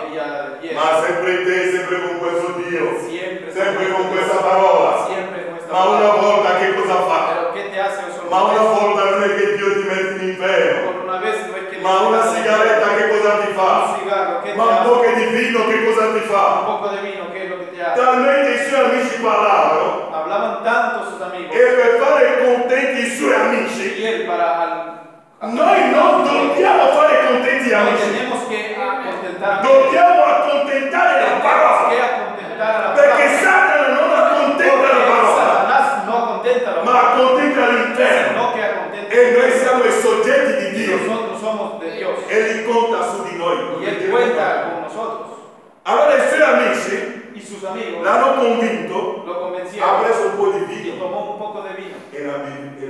ma sempre in te, sempre con questo Dio, siempre, sempre con questa parola. siempre con esta Ma una volta che cosa fa? Pero ¿qué te hace un solo Ma una volta non è che Dio ti mette in inferno. Por una vez no es que Ma una sigaretta che cosa ti un fa? cigarro, ¿qué te Ma un hace? po' di vino che cosa ti Un fa? poco de vino, ¿qué es lo que te hace? Talmente i suoi amici parlavano Hablaban tanto sus amigos e per fare contenti i suoi amici, y él para al, noi non dobbiamo fare contenti gli no amici, tenemos que contentar a dobbiamo accontentare la tenemos parola. que contentar a la Perché palabra. Satana non accontenta la Porque parola, Satanás no contenta la ma palabra, accontenta l'interno. sino que acontenta E noi siamo i soggetti di y Dio. nosotros somos de Dios E li conta su di noi. y él cuenta con nosotros Allora i suoi amici y sus amigos l'hanno convinto, lo convencieron un po' di y vino tomó un poco de vino e l'ha, be- e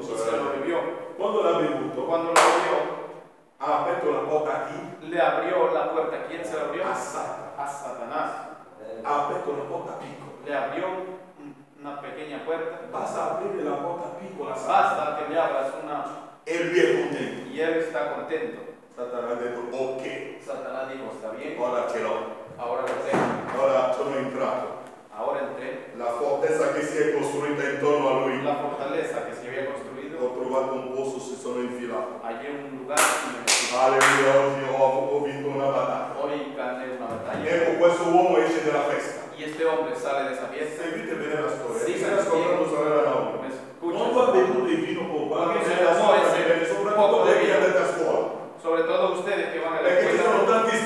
y se lo bebió. Cuando lo bebió, ha la porta a chi? le abrió la puerta. ¿Quién se la abrió? A Satana. A Satanás. Ha aperto la porta piccola. Le abrió un- una pequeña puerta. Basta aprire la porta piccola a Satana. Basta que le abras una E lui è contento. y él está contento. Satana ha detto, ok, Satanás dijo, está bien, ora ce l'ho. Ahora lo tengo. Ora sono entrato. Ahora entré. La fortezza che si è costruita intorno a lui, La fortaleza que se había construido, ho trovato un posto, si sono infilato. hallé un lugar. Alleluia, oggi ho, ho vinto una battaglia. Hoy gané una batalla. Ecco, questo uomo esce dalla festa. Y este hombre sale de esa fiesta. Seguite bene la storia. Sì, stai ascoltando sorella Naomi. Non va bevuto il vino se No, la sua ese bene, soprattutto di che andate a scuola. Sobre todo ustedes que van a la Perché ci sono escuela. tanti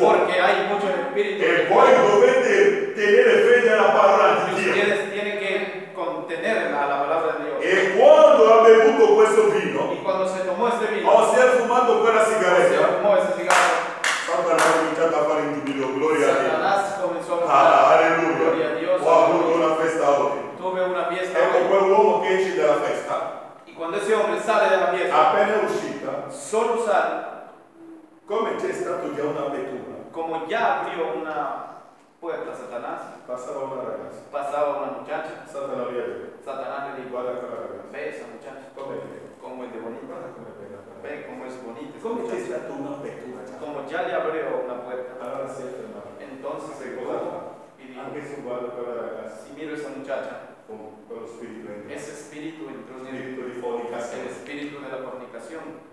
Porque hay muchos espíritus. E voi dovete tenere fede alla parola Y di Dio. ustedes tienen que contener a la palabra de Dios. E quando ha bevuto questo vino, Y cuando se tomó este vino, o si è fumato quella se sigaretta, fumó ese cigarro, Satana ha cominciato a fare in giubilo, gloria a Dio. Satanás comenzó a Ah, hablar. Gloria a. Dios. Ho avuto una festa oggi. Tuve una fiesta Ecco quell'uomo che esce dalla festa, Y cuando ese hombre sale de la fiesta, appena uscita, solo sale, come stato già como ya abrió una puerta Satanás, passava una ragazza. pasaba una muchacha. Satanás le dijo, guarda quella ragazza. ve esa muchacha, Come è? como es de bonita, ve cómo es bonita. Come stata. Como ya le abrió una puerta, Allora si è fermato. entonces se Che cosa fa? y dijo, Anche se guarda quella ragazza si miro esa muchacha, con spirito ese espíritu entró en el fornicazione. espíritu de la fornicación.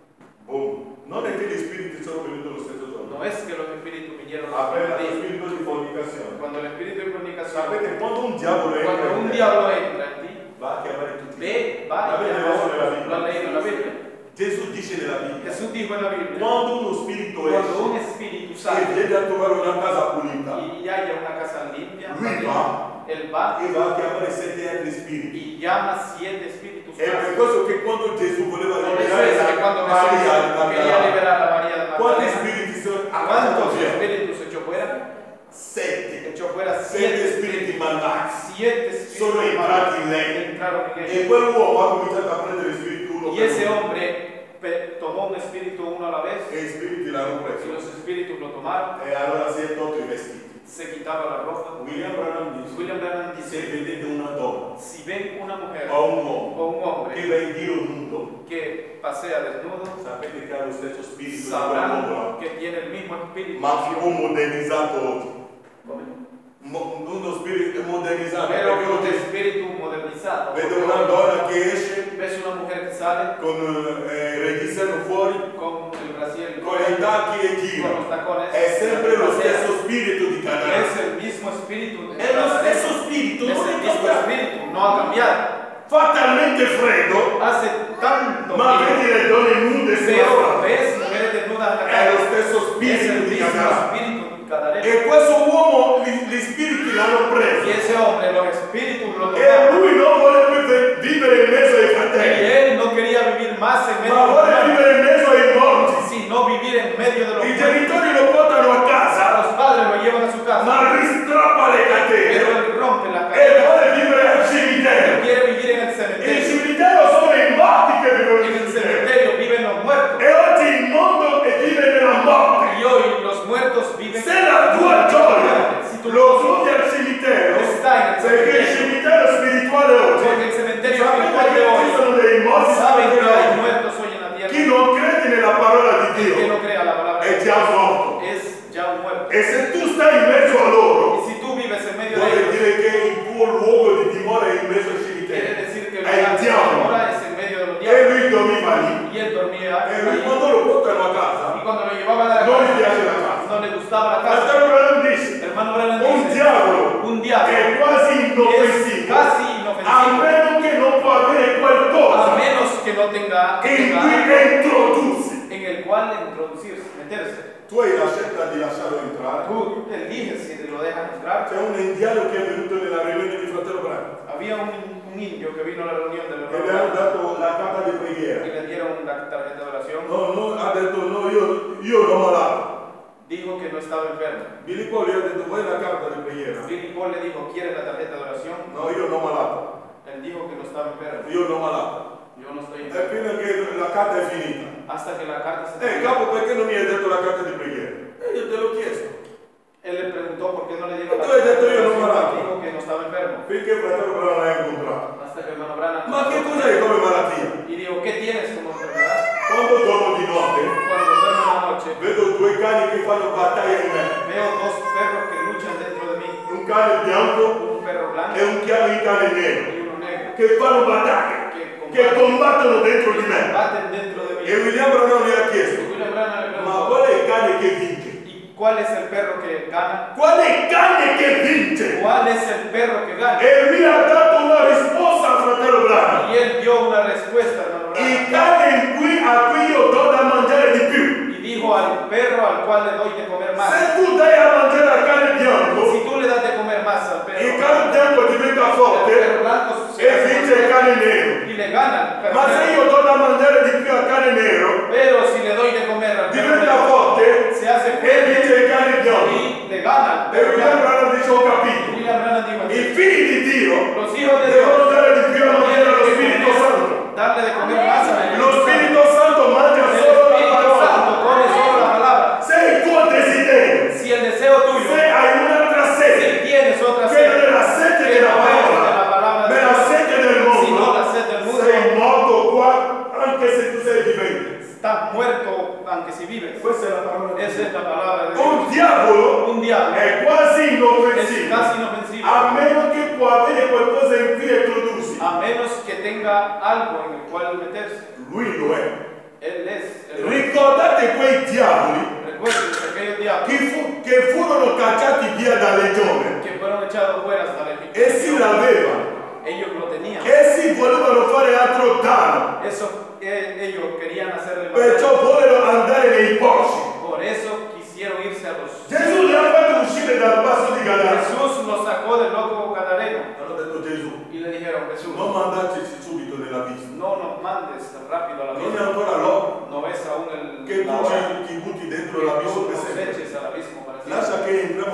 Boom. Non è che gli spiriti sono venuti lo stesso giorno. No es que los espíritus vinieron los Appena lo mismos días. spirito di fornicazione. Cuando el espíritu de fornicación, Sapete quando un diavolo entra cuando in un te, diablo entra en ti, va a chiamare tutti. ve, va y L'avete llama. letto nella Lo Bibbia? la. Gesù dice nella Bibbia, Jesús dijo en la Biblia, quando uno spirito cuando un esce espíritu e sale viene a trovare una casa pulita, y haya una casa limpia, lui va e va a chiamare sette altri spiriti. y llama siete espíritus È per questo che quando Gesù voleva La quería Magdalena, liberar a María de quanti Magdalena, spiriti sono? ¿a A cuántos quanto c'è? espíritus echó fuera? Sette. Echó fuera siete. Siete espíritus entrati in malos lei. entraron en E ella. quell'uomo ha cominciato a prendere spirito uno Y ese hombre tomó un espíritu uno a la vez E i spiriti l'hanno y preso. los espíritus lo tomaron, E allora si è tolto i vestiti. Se quitaba la ropa. William Branham dice, William Branham se dice, vedete una donna si ven una mujer o un uomo o un hombre in giro nudo, que pasea desnudo, sapete che ha lo stesso spirito di quell'uomo sabrán que tiene el mismo espíritu. ma un po' modernizzato oggi. Come? Mo- uno spirito modernizzato Pero oggi espíritu modernizado. vedo una donna che esce Ves una mujer que sale con eh, reggiseno fuori con el brasier con e los tacones. è sempre lo brasier. stesso spirito di Es el mismo espíritu. è lo stesso spirito Es non el è mismo espíritu, no ha cambiado. fa talmente freddo Hace tanto ma vedi le donne nude pero ves mujeres desnudas è lo stesso Es spirito el di mismo espíritu e questo uomo gli, gli spiriti l'hanno preso. Y ese hombre, los espíritus lo e lui non vuole più ve- vivere in mezzo ai fratelli él no quería vivir más en medio ma de vuole los vivere in mezzo ai morti en medio de los es inoffensivo casi a inofensivo, meno che non può avere a menos que no tenga, que tenga cui algo introdursi en el cual introducirse, meterse. tu hai la scelta di lasciarlo entrare Tú eliges si te lo dejan entrar. c'è un indiano che è venuto nella riunione di fratello Branham Había un, un indio que vino a la reunión de los e le hanno dato la carta y preghiera le dieron una tarjeta de oración. no, no, ha detto no io, io non malato Dijo que no estaba enfermo. Billy Paul ha detto vuoi la carta di preghiera Billy Paul le dijo, ¿quieres la tarjeta de oración? no io non malato Él dijo que no estaba enfermo. io non malato Yo no estoy enfermo. fino che la carta è finita Hasta que la carta se eh terminó. capo perché non mi hai detto la carta di preghiera e io te l'ho chiesto Él le preguntó por qué no le dieron la Tú has tarjeta dicho, de yo no me la- Dijo que no estaba enfermo. finché fratello Branham l'ha incontrato Hasta que hermano Branham ma che cos'hai come malattia? y dijo, ¿qué tienes como enfermedad? quando dormo di notte vedo due cani che fanno battaglia in me veo dos perros que luchan dentro de mí. un cane bianco Un perro blanco e un cane cane nero y uno negro. che fanno battaglia Que che combattono dentro di me dentro de mí. e William Branham gli ha chiesto le ma qual è il cane che vince? ¿y cuál es el perro que gana? qual è il cane che vince? ¿Cuál es el perro que gana? e lui ha dato una risposta al fratello Branham Y él dio una respuesta, hermano il Branham. cane in cui, a cui io do da mangiare di più dijo al perro al cual le doy de comer más. se tu dai a mangiare al cane bianco Si tú le das de comer más al perro, il cane bianco diventa el forte perro blanco se e hace vince il más cane fuerte nero y le gana. al perro ma se negro. io do da mangiare di più al cane nero Pero si le doy de comer al perro diventa negro, forte se hace e fuerte. vince il cane bianco y le gana. al e perro William blanco. Branham dice ho capito William Branham dijo, i figli di Dio los hijos de devono Dios dare di più a mangiare allo Spirito Santo. Darle de comer más al lo Espíritu Santo. Spirito Santo mangia El solo la Espíritu parola Santo come solo la palabra. se il tuo desiderio Si el deseo tuyo, se hai un'altra sede si tienes otra che sed, non è la sete que della no es de parola la palabra de ma la Dios, sete del sino mondo la sed del mundo, sei morto qua anche se tu sei vivente estás muerto aunque si vives. questa è la parola di Esa Dio es la palabra de un Dios. diavolo Un diablo è quasi es inoffensivo casi inofensivo, a meno che può avere qualcosa in cui introdursi a menos que tenga algo en el cual meterse. lui lo è Él es el Ricordate quei diavoli Recuerden que aquellos diablos che, fu- che furono cacciati via da legione. que fueron echados fuera hasta la Essi l'avevano. ellos lo tenían. Essi volevano fare altro danno. Eso, eh, ellos querían hacerle mal. Perciò vollero andare nei porci. Por eso quisieron irse a los... Gesù li ha fatti uscire dal passo di Gadara. Jesús los sacó del loco Gadareno Hanno detto Gesù, y le dijeron, Jesús, non mandateci subito nell'abisso. no nos mandes rápido a la Non è vida. ancora l'ora No ves aún el, che la tu hora ci, ti butti que dentro l'abisso tú per nos sempre. eches al abismo para siempre. Lascia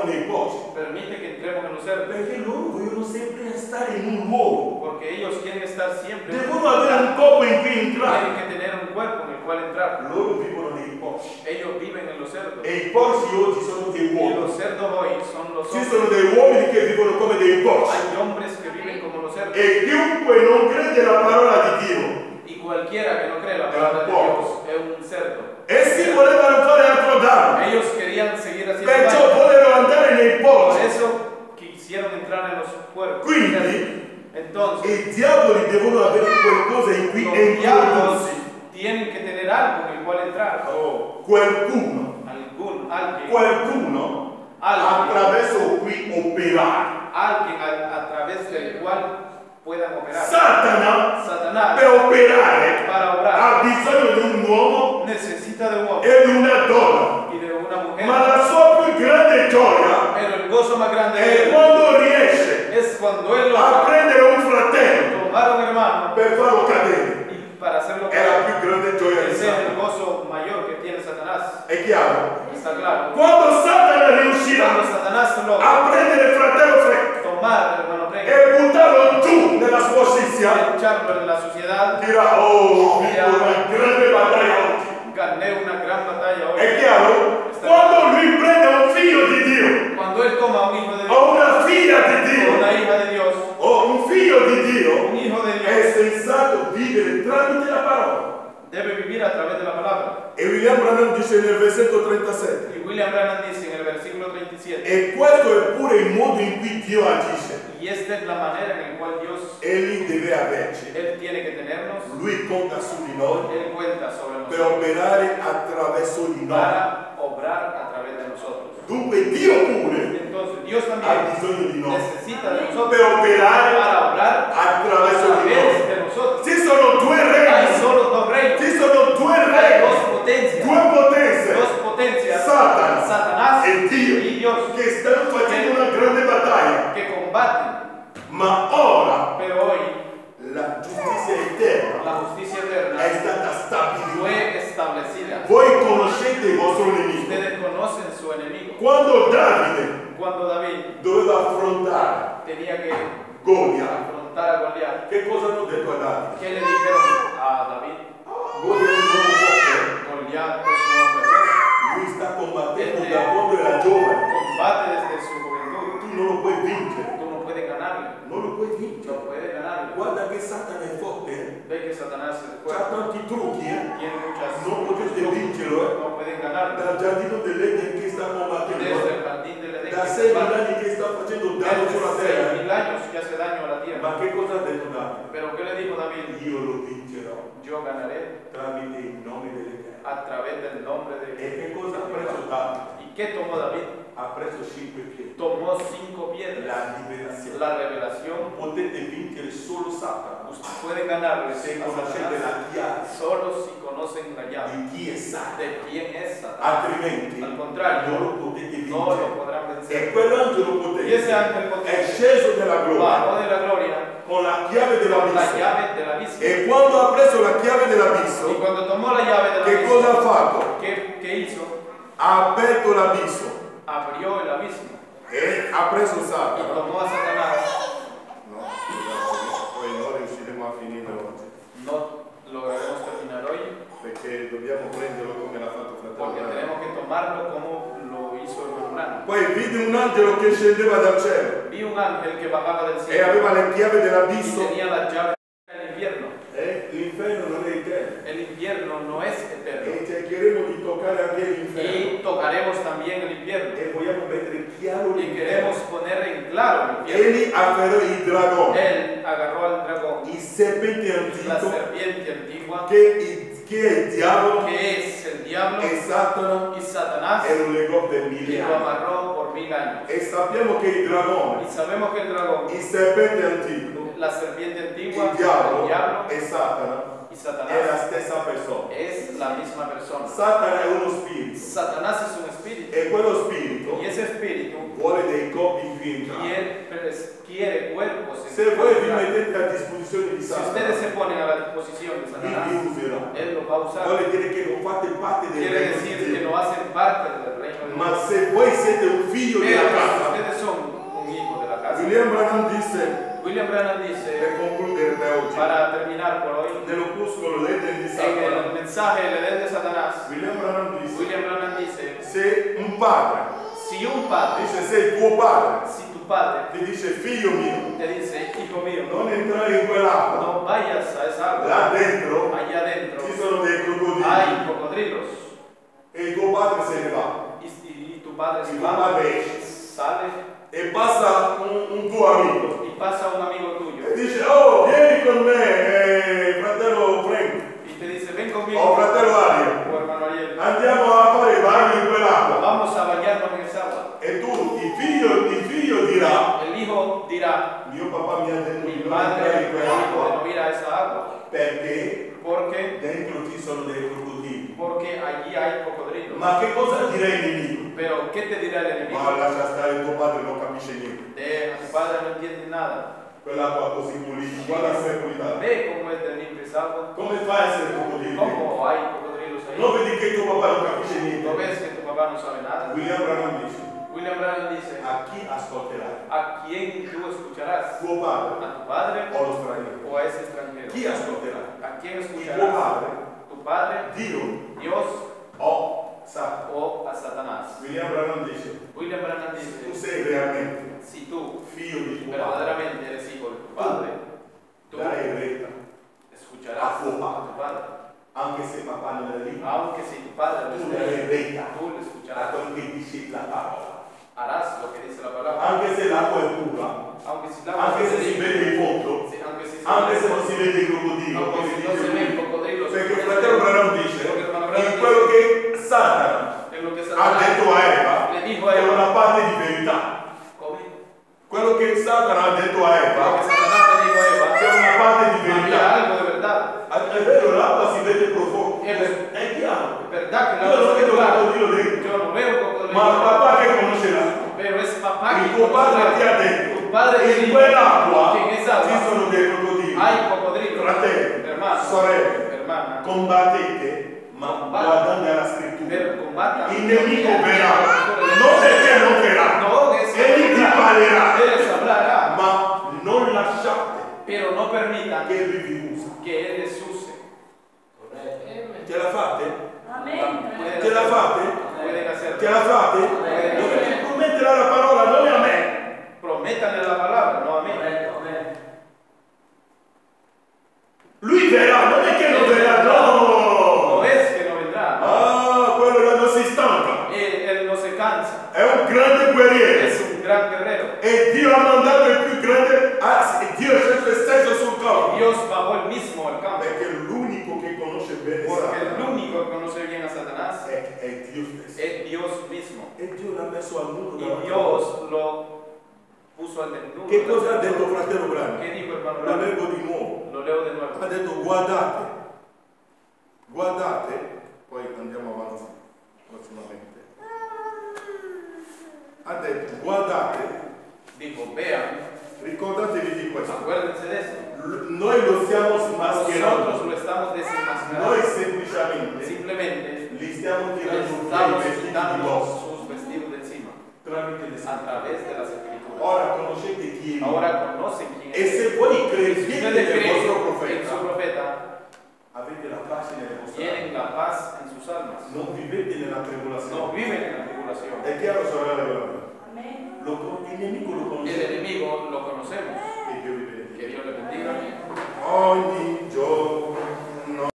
che porci. Permite que entremos en los cerdos, Perché loro vogliono sempre stare in un luogo. porque ellos quieren estar siempre. Devono avere un corpo in cui Tienen entrare. que tener un cuerpo en el cual entrar. Loro vivono nei porci. Ellos viven en los cerdos. E porci oggi sono dei Y los uomini. cerdos hoy son los Ci hombres. sono dei uomini che vivono come dei porci. Hay hombres que viven como los cerdos. E chiunque non crede alla parola di Dio, Y cualquiera que no cree la palabra de Dios es un cerdo. Essi volevano fare altro danno. Ellos querían seguir haciendo Perciò daño. vollero andare nei Por porci. eso quisieron entrar en los cuerpos. Quindi Entonces, i diavoli devono avere qualcosa in cui introdursi. tienen que tener algo en el cual entrar. Oh, qualcuno, Algún, alguien, qualcuno alguien, attraverso cui operare. alguien a, a través del cual puedan operar. Satana Satanás, per operare para obrar, ha bisogno di un uomo necesita de un hombre e di una donna. y de una mujer. Ma la sua più grande gioia Pero el gozo más grande de è quando riesce es cuando él lo a prendere un fratello tomar a un hermano per farlo cadere. y para hacerlo È la caer. più grande gioia di el gozo mayor que tiene Satanás. È chiaro? Está claro. Quando Satana Cuando riuscirà Satanás logra a prendere fratello freddo tomar hermano e buttarlo giù nella sporcizia, y echarlo en la sociedad, dirà, oh, vinto una grande oggi. gané una gran batalla È hoy. chiaro? Quando lui prende un figlio di Dio Cuando él toma un hijo de Dios, o una figlia di o Dio una hija de Dios, o un figlio di Dio, un hijo de è Dios, sensato vivere tramite la parola. Debe vivir a través de la palabra. E William Branham dice nel versetto 37, Y William Branham dice en el versículo 37, e questo è pure il modo in cui Dio agisce. y esta es la manera en la cual Dios, Egli deve averci. Él tiene que tenernos, Lui conta su di noi Él cuenta sobre per nosotros operare attraverso di noi. para obrar a través de nosotros. Dunque Dio pure Entonces Dios ha también bisogno di noi necesita de per nosotros operare para obrar a attraverso di noi. De nosotros. Ci sono due Hay regni, solo dos reinos, ci sono due hay regni, dos potencias, due potenze, dos potencias, Satana Satanás e Dio, y Dios, che stanno facendo una grande battaglia. que combaten. Ma ora Pero hoy la giustizia eterna la justicia è eterna stata stabilita. fue establecida. Voi conoscete il vostro nemico. Ustedes conocen su enemigo. Quando Davide Cuando David doveva affrontare tenía que Goliat, afrontar a Goliat, che cosa hanno detto a Davide? ¿qué le dijeron a David? Goliat è un uomo forte, Goliat es un hombre fuerte, lui sta combattendo da quando era giovane. combate desde su juventud. Tu non lo puoi vincere, Tú no puedes ganarle, non lo puoi vincere. no puedes ganarle. Guarda che Satana è forte, eh? Ve que Satanás es c'ha fuerte, tanti trucchi, eh? tiene muchas non potete vincerlo, eh? no pueden ganarle. Dal giardino dell'Eden che sta Desde combattendo, el jardín del Edén da que sei se va, anni che sta facendo danno sulla desde terra. Que hace daño a la tierra. Ma che cosa ha detto Davide? Pero ¿qué le dijo David? Io lo vincerò Yo ganaré tramite il nome dell'Eterno. a través del nombre de E che cosa ha preso Davide? ¿Y qué tomó David? Ha preso cinque piedi. Tomó cinco piedras. La liberazione. La revelación. Potete vincere solo Satana Usted puede ganarle se conoscete la chiave solo si conocen la llave di chi è Satana. de quién es Satanás. Altrimenti Al contrario, non lo potete no lo vincere. podrán E quell'angelo potente ángel è potente sceso nella gloria bajó de la gloria con la chiave la dell'abisso. llave del abismo. E quando ha preso la chiave dell'abisso, cuando tomó la llave del che cosa ha fatto? ¿qué, qué hizo? Ha aperto l'abisso Abrió el abismo e ha preso y Satana. tomó a Satanás. No, poi non riusciremo a finire oggi, No lograremos terminar hoy perché dobbiamo prenderlo come l'ha fatto porque fratello. tenemos que tomarlo como lo hizo el hermano. Poi vide un angelo che scendeva dal cielo Vi un ángel que bajaba del e cielo aveva le chiavi y dell'abisso tenía la llave del infierno. e l'inferno non è infierno no es eterno. E cercheremo di toccare anche l'inferno. Y tocaremos también el infierno. E vogliamo mettere chiaro Y queremos poner en claro el infierno. Egli afferrò il dragone, Él agarrò al dragón, il serpente la antico serpiente antigua. Che que es el diablo e Satana y Satanás, e lo mille que lo amarró por mil años. E sappiamo che il dragone, Y sabemos que el dragón, il serpente antico, la serpiente antigua, il el diablo. e Satana Satanás persona. es la misma persona. Satana è uno spirito Satanás es un espíritu e quello spirito y ese espíritu vuole dei corpi quiere, cuerpos. Se voi vi Satanás. mettete a disposizione di Si ustedes se ponen a la disposición de Satanás, él los va a usar. Vuole dire che non fate parte del Quiere regno decir que no hacen parte del reino de Ma Dios. se voi siete un figlio Pero della si casa, ustedes son un hijo de la casa. William Branham disse, William Branham dice, para terminar por hoy, en el mensaje del Edén de Satanás, William Branham disse, William Branham dice, se un padre. si un padre, dice sei tuo padre, si tu padre ti dice figlio mio, te dice, hijo mío, non entrare in quell'acqua, no vayas a esa agua, là dentro allá adentro. Ci sono dei crocodili hay cocodrilos, e il tuo padre se ne va. Y, y- y tu padre se va, sale e passa un, un tuo amico. Y pasa un amigo tuyo e dice oh vieni con me eh, fratello Frank. Y te dice, ven conmigo, o fratello Aria, o hermano Ariel, andiamo a fare il bagno in quell'acqua. Vamos a bañarnos en esa agua. e tu, il figlio, il figlio dirà El hijo dirá, mio papà mi ha detto di non entrare in me quell'acqua. no ir a esa agua, perché? Porque, dentro ci sono dei crocodili. porque allí hay cocodrilos. ma che cosa dirà il nemico? Pero, ¿qué te dirá el enemigo? ma lascia stare tuo padre non capisce niente De, tu padre no entiende nada. Ve cómo es de limpia esa agua, a cómo hay cocodrilos ahí. non vedi che tuo papà non capisce niente ¿No ves que tu papá no sabe nada? William Branham dice William Branham dice, a? ¿a quién tú escucharás? tuo padre ¿A tu padre o lo straniero? o a ese extranjero? ¿A quién il tuo escucharás? padre ¿Tu padre, Dio Dios o Satana o a Satanás? William Branham dice William Branham tu dice, sei realmente si tú figlio di tuo padre verdaderamente eres hijo de tu padre, tú darai retta escucharás A tu a tu padre. anche se papà non è lì Aunque si tu padre no tu esté darai ahí, retta tú le a escucharás. quello che dice la parola Harás lo que dice la palabra. anche se l'acqua è pura Aunque si la anche se si vede il fondo Sí, aunque si se anche ve- se non si vede il crocodilo aunque come si no dice se lui. ven cocodrilos, perché il no se fratello ven- Branham dice Porque el hermano in Branham quello dice, che Satana en lo que ha Satanás detto a Eva le dijo a è Eva, una parte di verità. Come? quello che Satana ha detto a Lo que Eva Satanás le dijo a Eva, è una parte di había verità algo de verdad. è vero l'acqua si vede profondo È vero. è chiaro Es verdad que io non la vedo verdad. crocodilo dentro Yo no veo cocodrilos, ma il papà che conosce l'acqua pero es papá il que tuo padre conoce ti ha la- detto Tu padre te in dijo quell'acqua que en esa ci agua sono dei crocodili hay cocodrilos. fratelli Hermano, sorelle hermana, combattete ma guardando alla scrittura pero combata. il nemico verrà non perché non verrà No, es egli ti parlerà Él les hablará, ma non lasciate pero no permitan che lui vi usa que Él les use. ce la fate? Pueden ce la hacerlo. fate? Pueden hacerlo. ce la fate? dovete promettere la parola non a me Prométanle la palabra, no a mí. lui verrà non è che non verrà No no es que no vendrá. ah quello là non si stanca Él, él no se cansa. è un grande guerriero Es un gran guerrero. e Dio ha mandato il più grande ah, sì, Dio c'è se stesso sul campo Dios bajó el mismo al campo. perché l'unico che conosce bene Porque el Satana único que conoce bien a Satanás è, è Dio stesso es Dios mismo. e Dio l'ha messo al mondo Y davanti. Dios lo puso al desnudo. che cosa ha detto fratello Brano? ¿Qué dijo hermano lo Branham? leggo di nuovo Lo leo de nuevo. ha detto guardate guardate poi andiamo avanti prossimamente ha detto guardate Dijo, vean, ricordatevi di questo acuérdense de eso. L- noi lo stiamo Nosotros smascherando lo estamos noi desenmascarando. semplicemente Simplemente li stiamo le tirando fuori i estamos vestiti di quitando dosso sus vestidos de encima tramite le a scritture través de las escrituras. ora conoscete chi è lui. Ahora conocen quién e es. se voi Si credete ustedes nel creen vostro en su profeta profeta, avete la pace nelle vostre tienen la paz en sus almas. non vivete nella No tribolazione viven en la tribulación. è chiaro sorella Veronica? Lo con- il nemico lo El conosce enemigo lo conocemos. e Dio vi benedica Que Dios le bendiga. ogni giorno